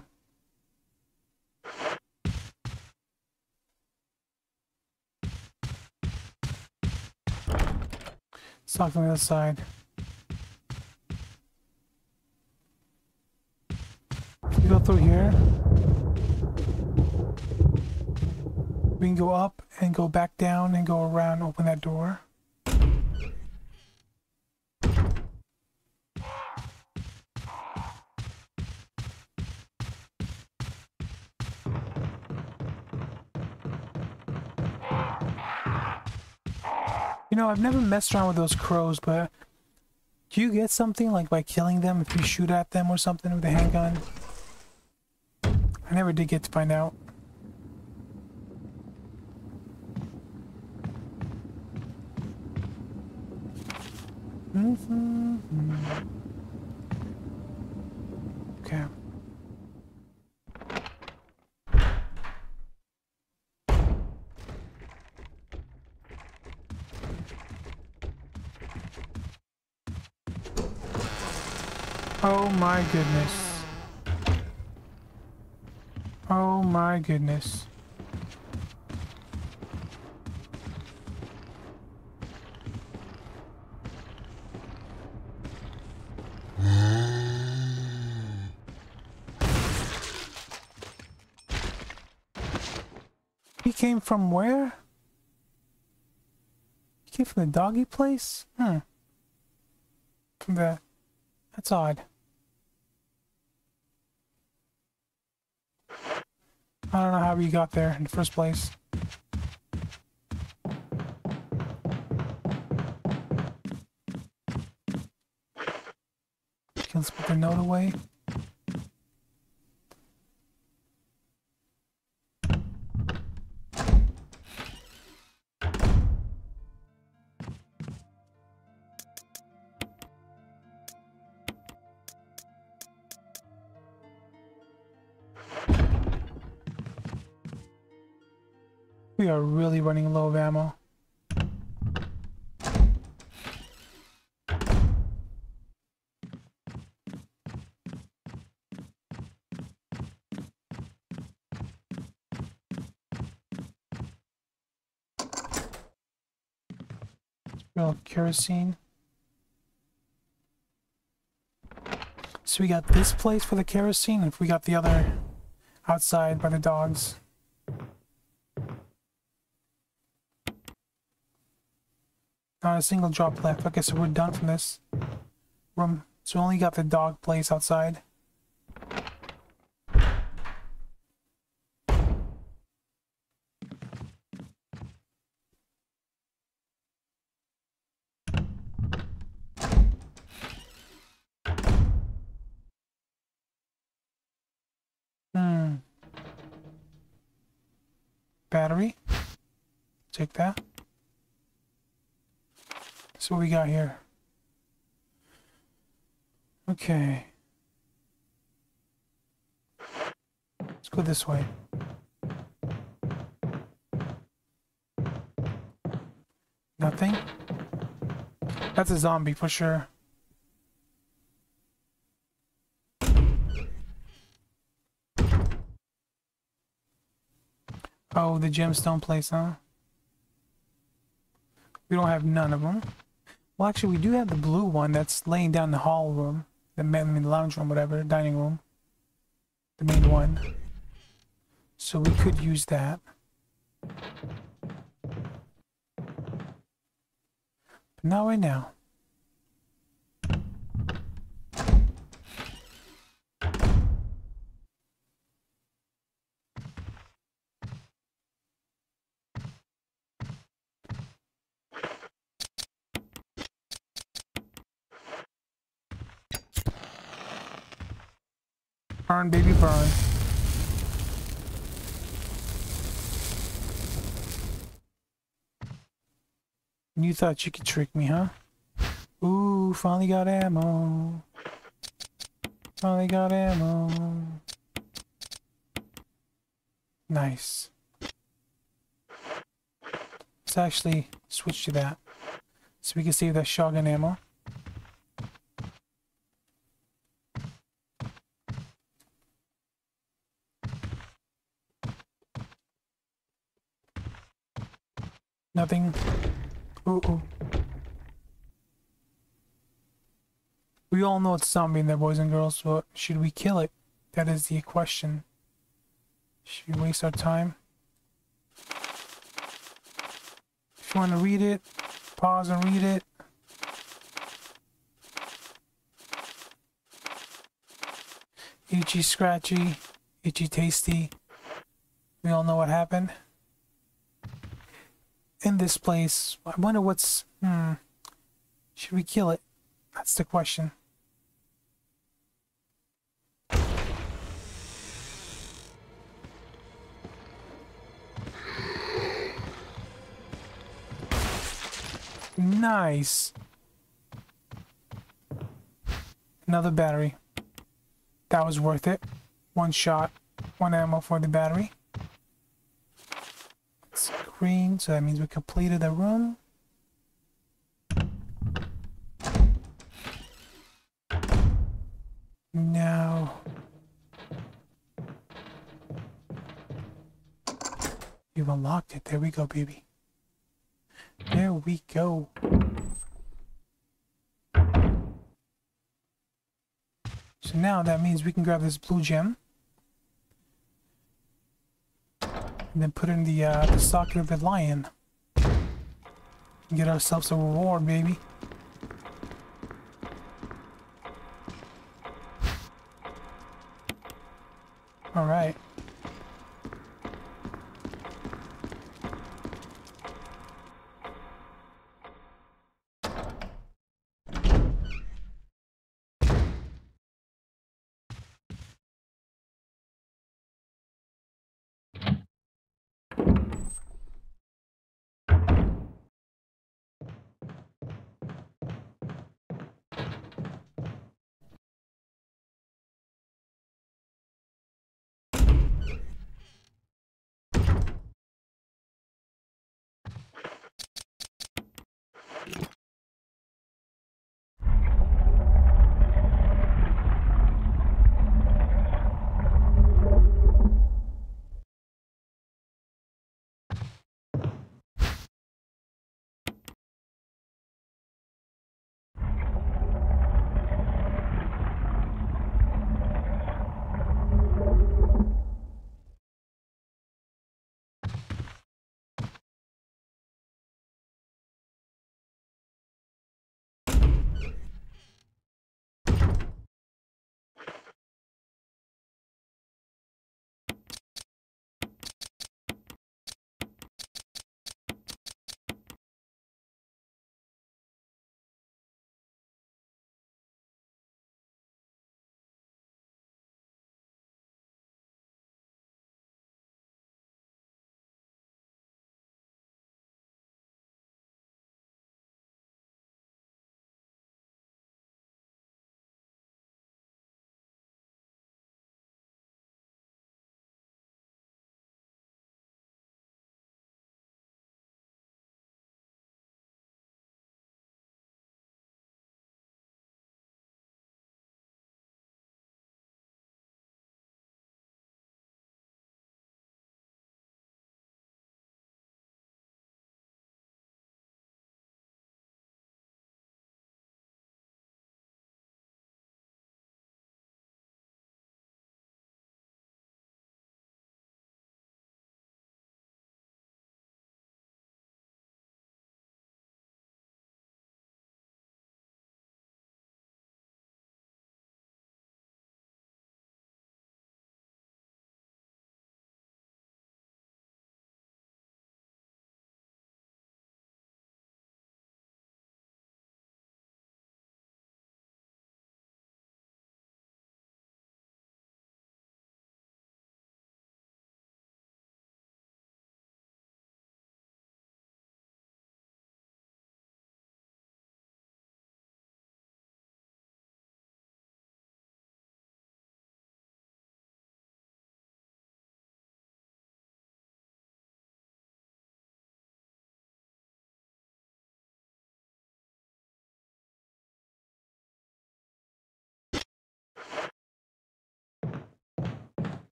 Let's talk on the other side. You go through here. We can go up and go back down and go around, open that door. You know, I've never messed around with those crows, but do you get something like by killing them if you shoot at them or something with a handgun? I never did get to find out. Mm-hmm. Okay. Oh my goodness. Oh my goodness. He came from where? He came from the doggy place? Hmm. From the... That's odd. I don't know how we got there in the first place. Let's put the note away. We are really running low of ammo. Real kerosene. So we got this place for the kerosene, if we got the other outside by the dogs. Not a single drop left. Okay, so we're done from this room. So we only got the dog place outside. Hmm. Battery. Take that. So what we got here? Okay. Let's go this way. Nothing? That's a zombie for sure. Oh, the gemstone place, huh? We don't have none of them. Well, actually, we do have the blue one that's laying down the hall room. The, I mean, the lounge room, whatever, dining room. The main one. So we could use that. But not right now. Burn, baby, burn. You thought you could trick me, huh? Ooh, finally got ammo. Finally got ammo. Nice. Let's actually switch to that. So we can save that shotgun ammo. Nothing. Ooh, ooh. We all know it's in there, boys and girls, but should we kill it? That is the question. Should we waste our time? If you want to read it, pause and read it. Itchy scratchy, itchy tasty. We all know what happened. In this place, I wonder what's. Hmm. Should we kill it? That's the question. Nice. Another battery. That was worth it. One shot, one ammo for the battery. Screen, so that means we completed the room. Now... You've unlocked it. There we go, baby. There we go. So now that means we can grab this blue gem. And then put in the, uh, the socket of the lion. And get ourselves a reward, baby. Alright.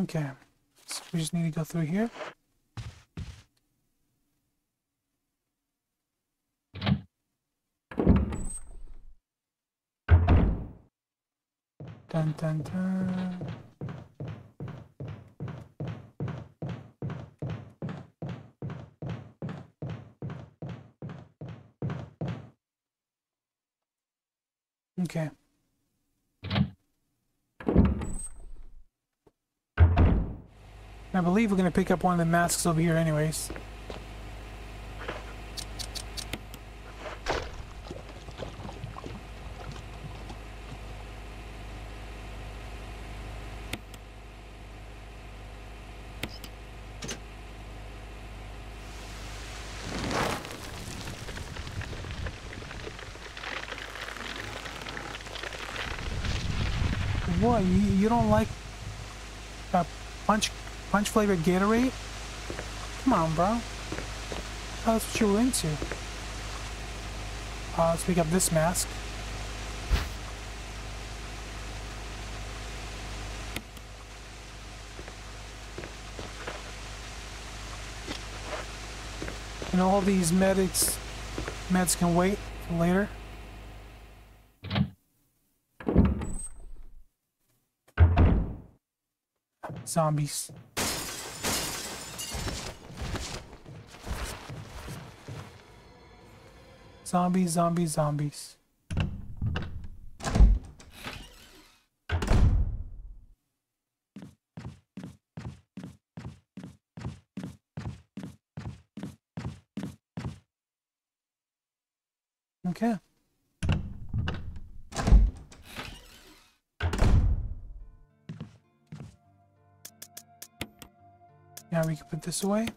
Okay. So we just need to go through here. Dun dun dun. Okay. I believe we're gonna pick up one of the masks over here anyways. What? You, you don't like uh, punch punch flavored Gatorade? Come on, bro. Oh, that's what you were into. Uh, let's pick up this mask. And all these medics meds can wait for later. Zombies. Zombies, zombies, zombies. Okay. Now we can put this away.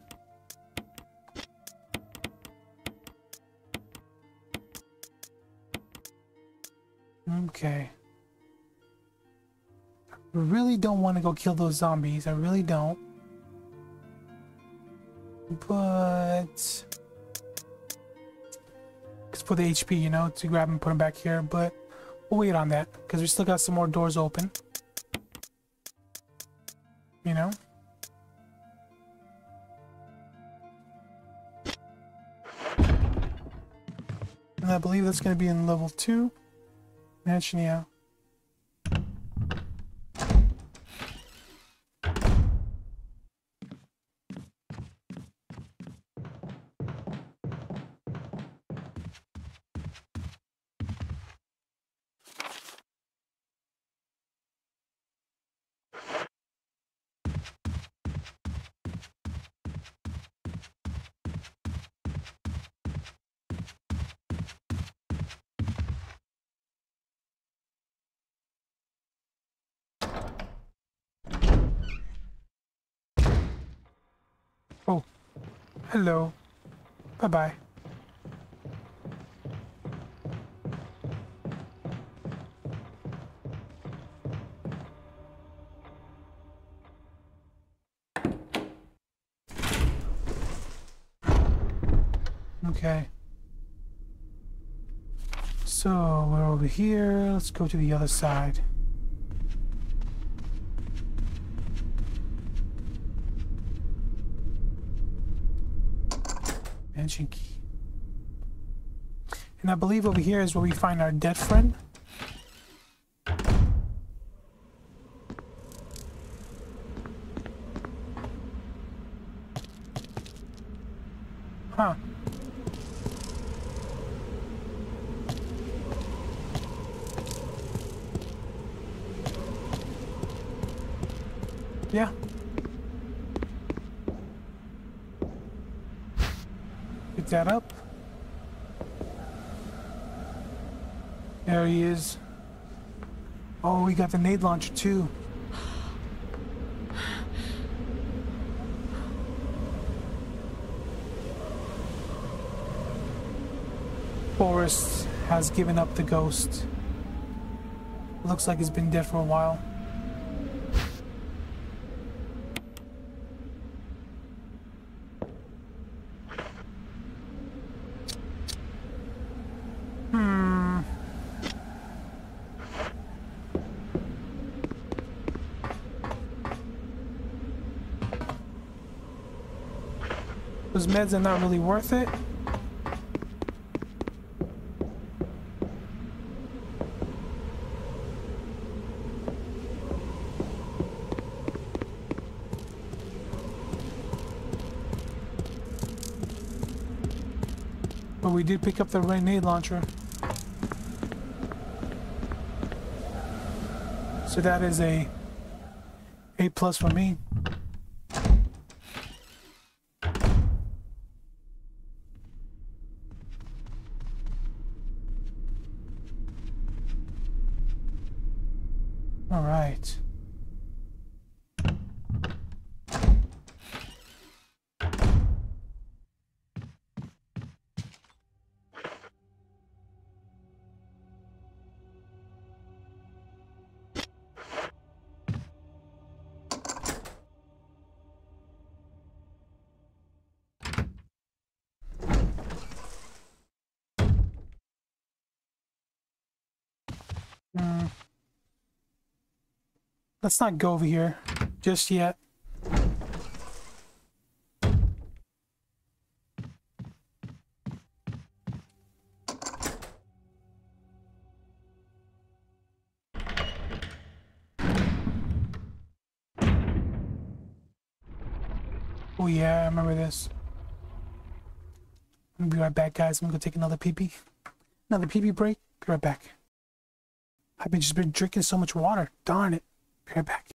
Don't want to go kill those zombies. I really don't. But... It's for the HP, you know, to grab and put them back here. But we'll wait on that because we still got some more doors open. You know? And I believe that's going to be in level 2. Mansion, yeah. Oh, hello. Bye bye. Okay. So we're over here. Let's go to the other side. Key. And I believe over here is where we find our dead friend. Huh. Yeah. Pick that up. There he is. Oh, we got the nade launcher too. Forrest has given up the ghost. Looks like he's been dead for a while. Meds are not really worth it. But we did pick up the grenade launcher. So that is a A plus for me. Let's not go over here just yet. Oh yeah, I remember this. I'm gonna be right back, guys. I'm gonna go take another pee pee. Another pee pee break. Be right back. I've been just been drinking so much water. Darn it. Right back.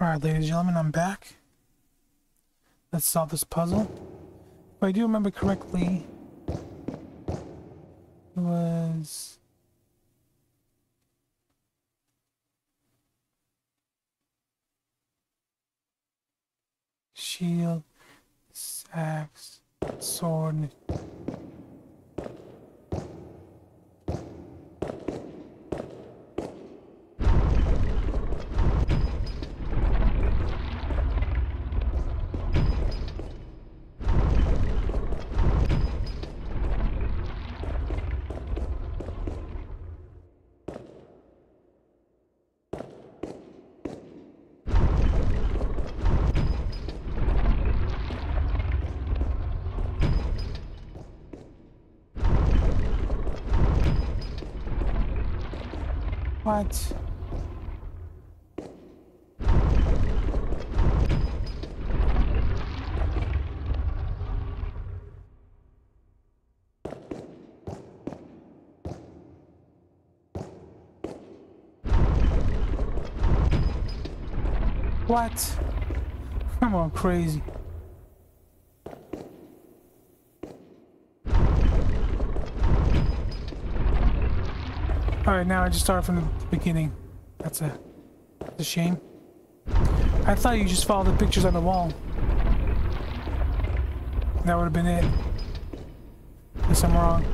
Alright, ladies and gentlemen, I'm back. Let's solve this puzzle. If I do remember correctly, it was... Shield, axe, sword, What? What? I'm all crazy. Alright, now I just start from the beginning. That's a, that's a shame. I thought you just followed the pictures on the wall. That would have been it. Guess I'm wrong.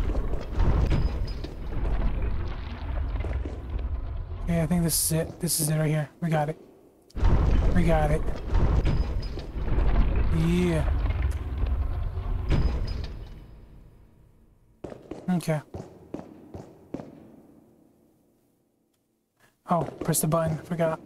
Okay, I think this is it. This is it right here. We got it. We got it. Yeah. Okay. Oh, press the button. Forgot.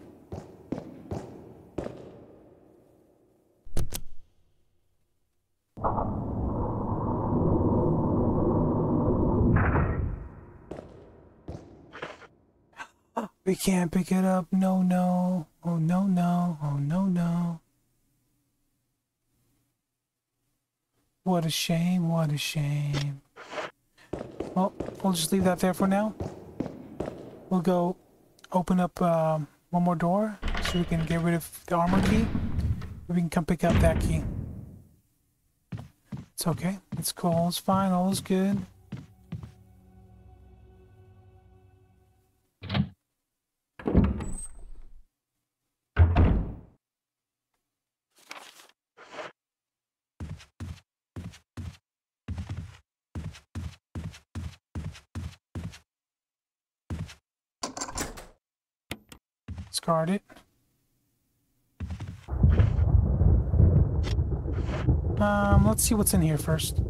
We can't pick it up. No, no. Oh, no, no. Oh, no, no. What a shame. What a shame. Well, we'll just leave that there for now. We'll go open up um, one more door so we can get rid of the armor key. We can come pick up that key. It's okay. It's cool. It's fine. All is good. Discard it. Um, let's see what's in here first.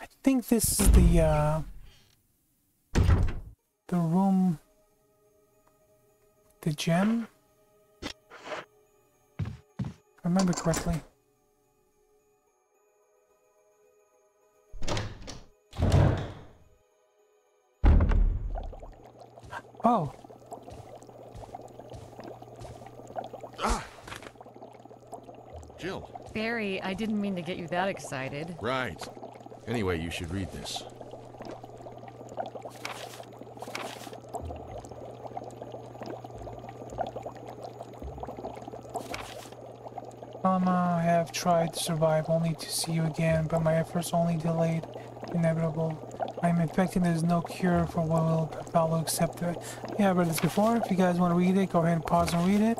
I think this is the, uh, the room, the gem, remember correctly. Oh, Ah. Jill. Barry, I didn't mean to get you that excited. Right. Anyway, you should read this. Mama, I have tried to survive only to see you again, but my efforts only delayed inevitable. I am infected. There's no cure for what will follow except it. Yeah, I've read this before. If you guys want to read it, go ahead and pause and read it.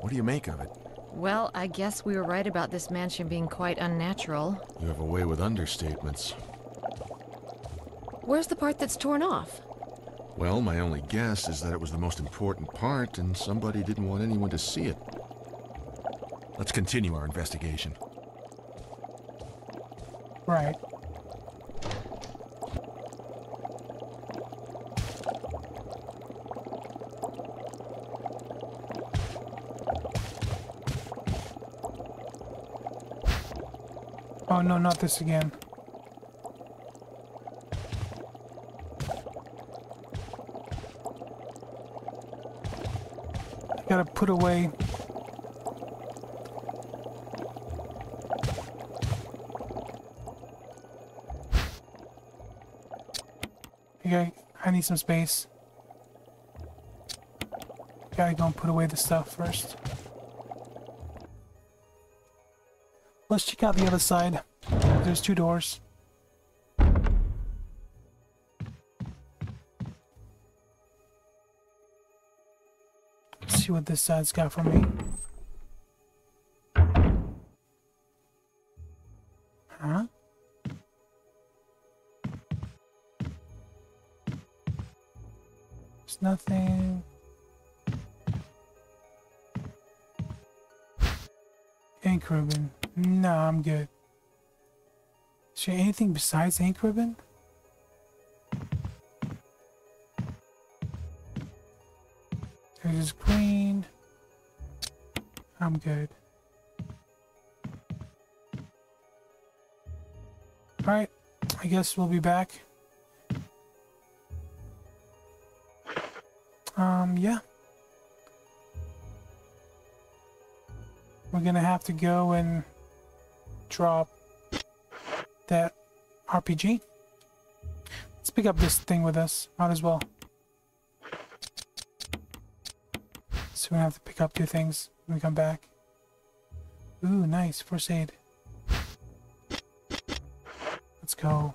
What do you make of it? Well, I guess we were right about this mansion being quite unnatural. You have a way with understatements. Where's the part that's torn off? Well, my only guess is that it was the most important part and somebody didn't want anyone to see it. Let's continue our investigation. Right. Oh no, not this again. Gotta put away need some space. Gotta go and put away the stuff first. Let's check out the other side. There's two doors. Let's see what this side's got for me. Nothing. Ink ribbon. No, I'm good. Is there anything besides ink ribbon? There's green. I'm good. Alright, I guess we'll be back. Um, yeah. We're gonna have to go and drop that RPG. Let's pick up this thing with us. Might as well. So we have to pick up two things when we come back. Ooh, nice. First aid. Let's go.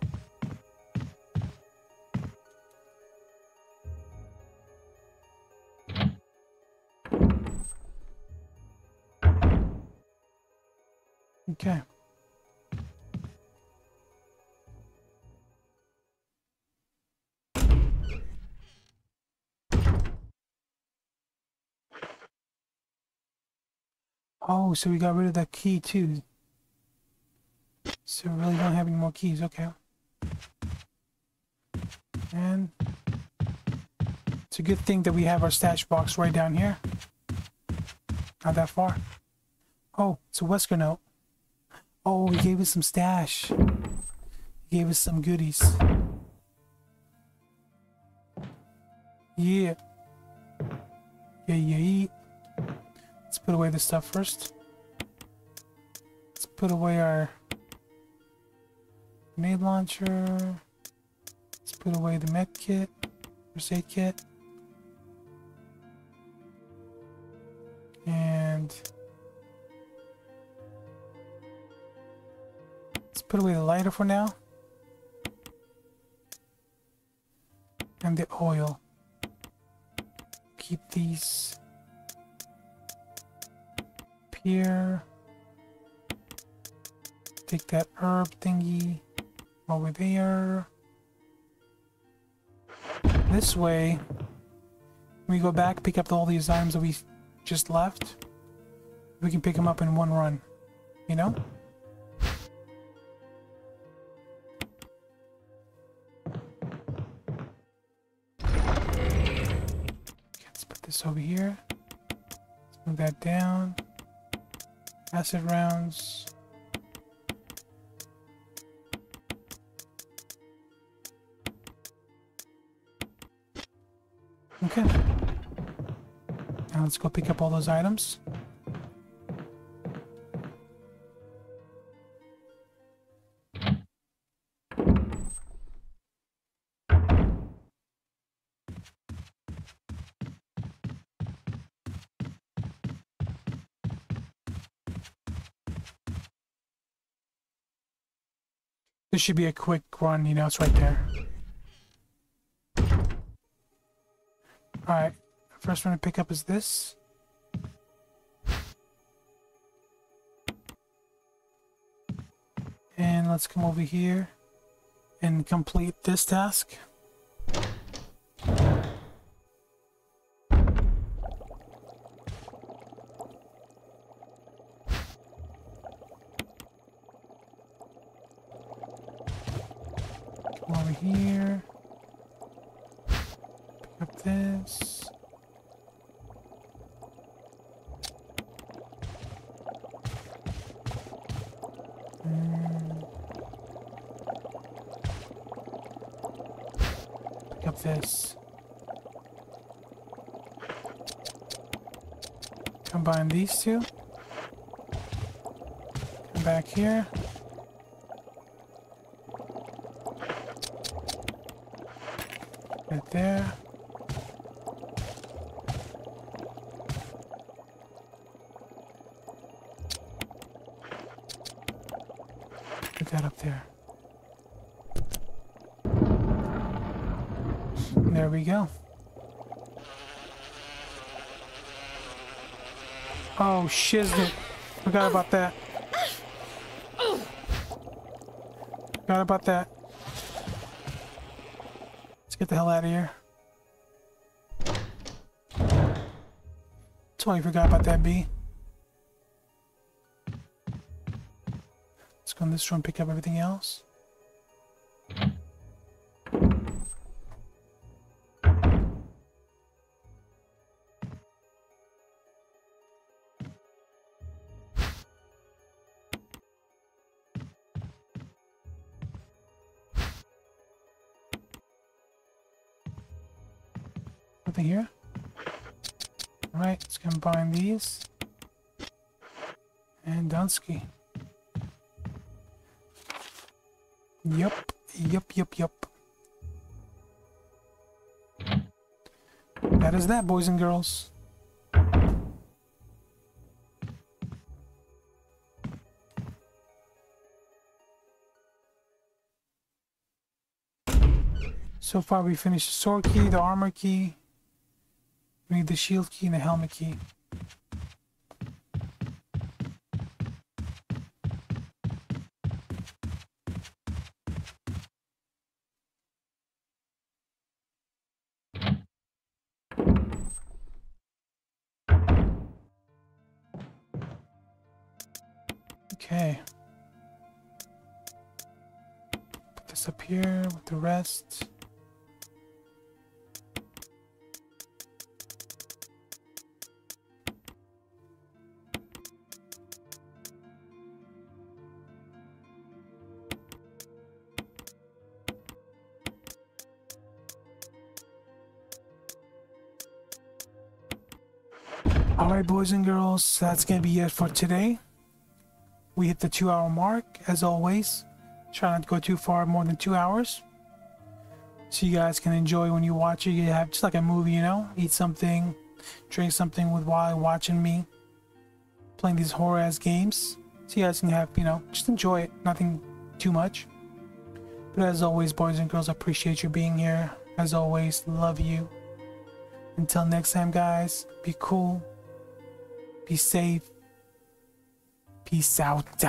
So we got rid of that key too. So we really don't have any more keys, okay. And it's a good thing that we have our stash box right down here. Not that far. Oh, it's a Wesker note. Oh, he gave us some stash. He gave us some goodies. Yeah. Yeah, yeah, yeah. Let's put away this stuff first. Put away our grenade launcher. Let's put away the med kit, first aid kit. And let's put away the lighter for now. And the oil. Keep these here. Take that herb thingy over there. This way, we go back, pick up all these items that we just left. We can pick them up in one run, you know? Let's put this over here. Let's move that down. Acid rounds. Okay. Now let's go pick up all those items. This should be a quick run, you know, it's right there. Alright, first one to pick up is this. And let's come over here and complete this task. These two. Come back here. Right there. Put that up there. There we go. Oh, shiznit. Forgot about that. Forgot about that. Let's get the hell out of here. Totally forgot about that bee. Let's go in this room and pick up everything else. Combine these. And Dunsky. Yup, yup, yup, yup. That is that, boys and girls. So far we finished the sword key, the armor key, we need the shield key and the helmet key. Alright, boys and girls, that's gonna be it for today. We hit the two hour mark, as always. Try not to go too far, more than two hours. So you guys can enjoy when you watch it. You have just like a movie, you know? Eat something, drink something with while watching me playing these horror ass games. So you guys can have, you know, just enjoy it. Nothing too much. But as always, boys and girls, I appreciate you being here. As always, love you. Until next time, guys, be cool, be safe, peace out.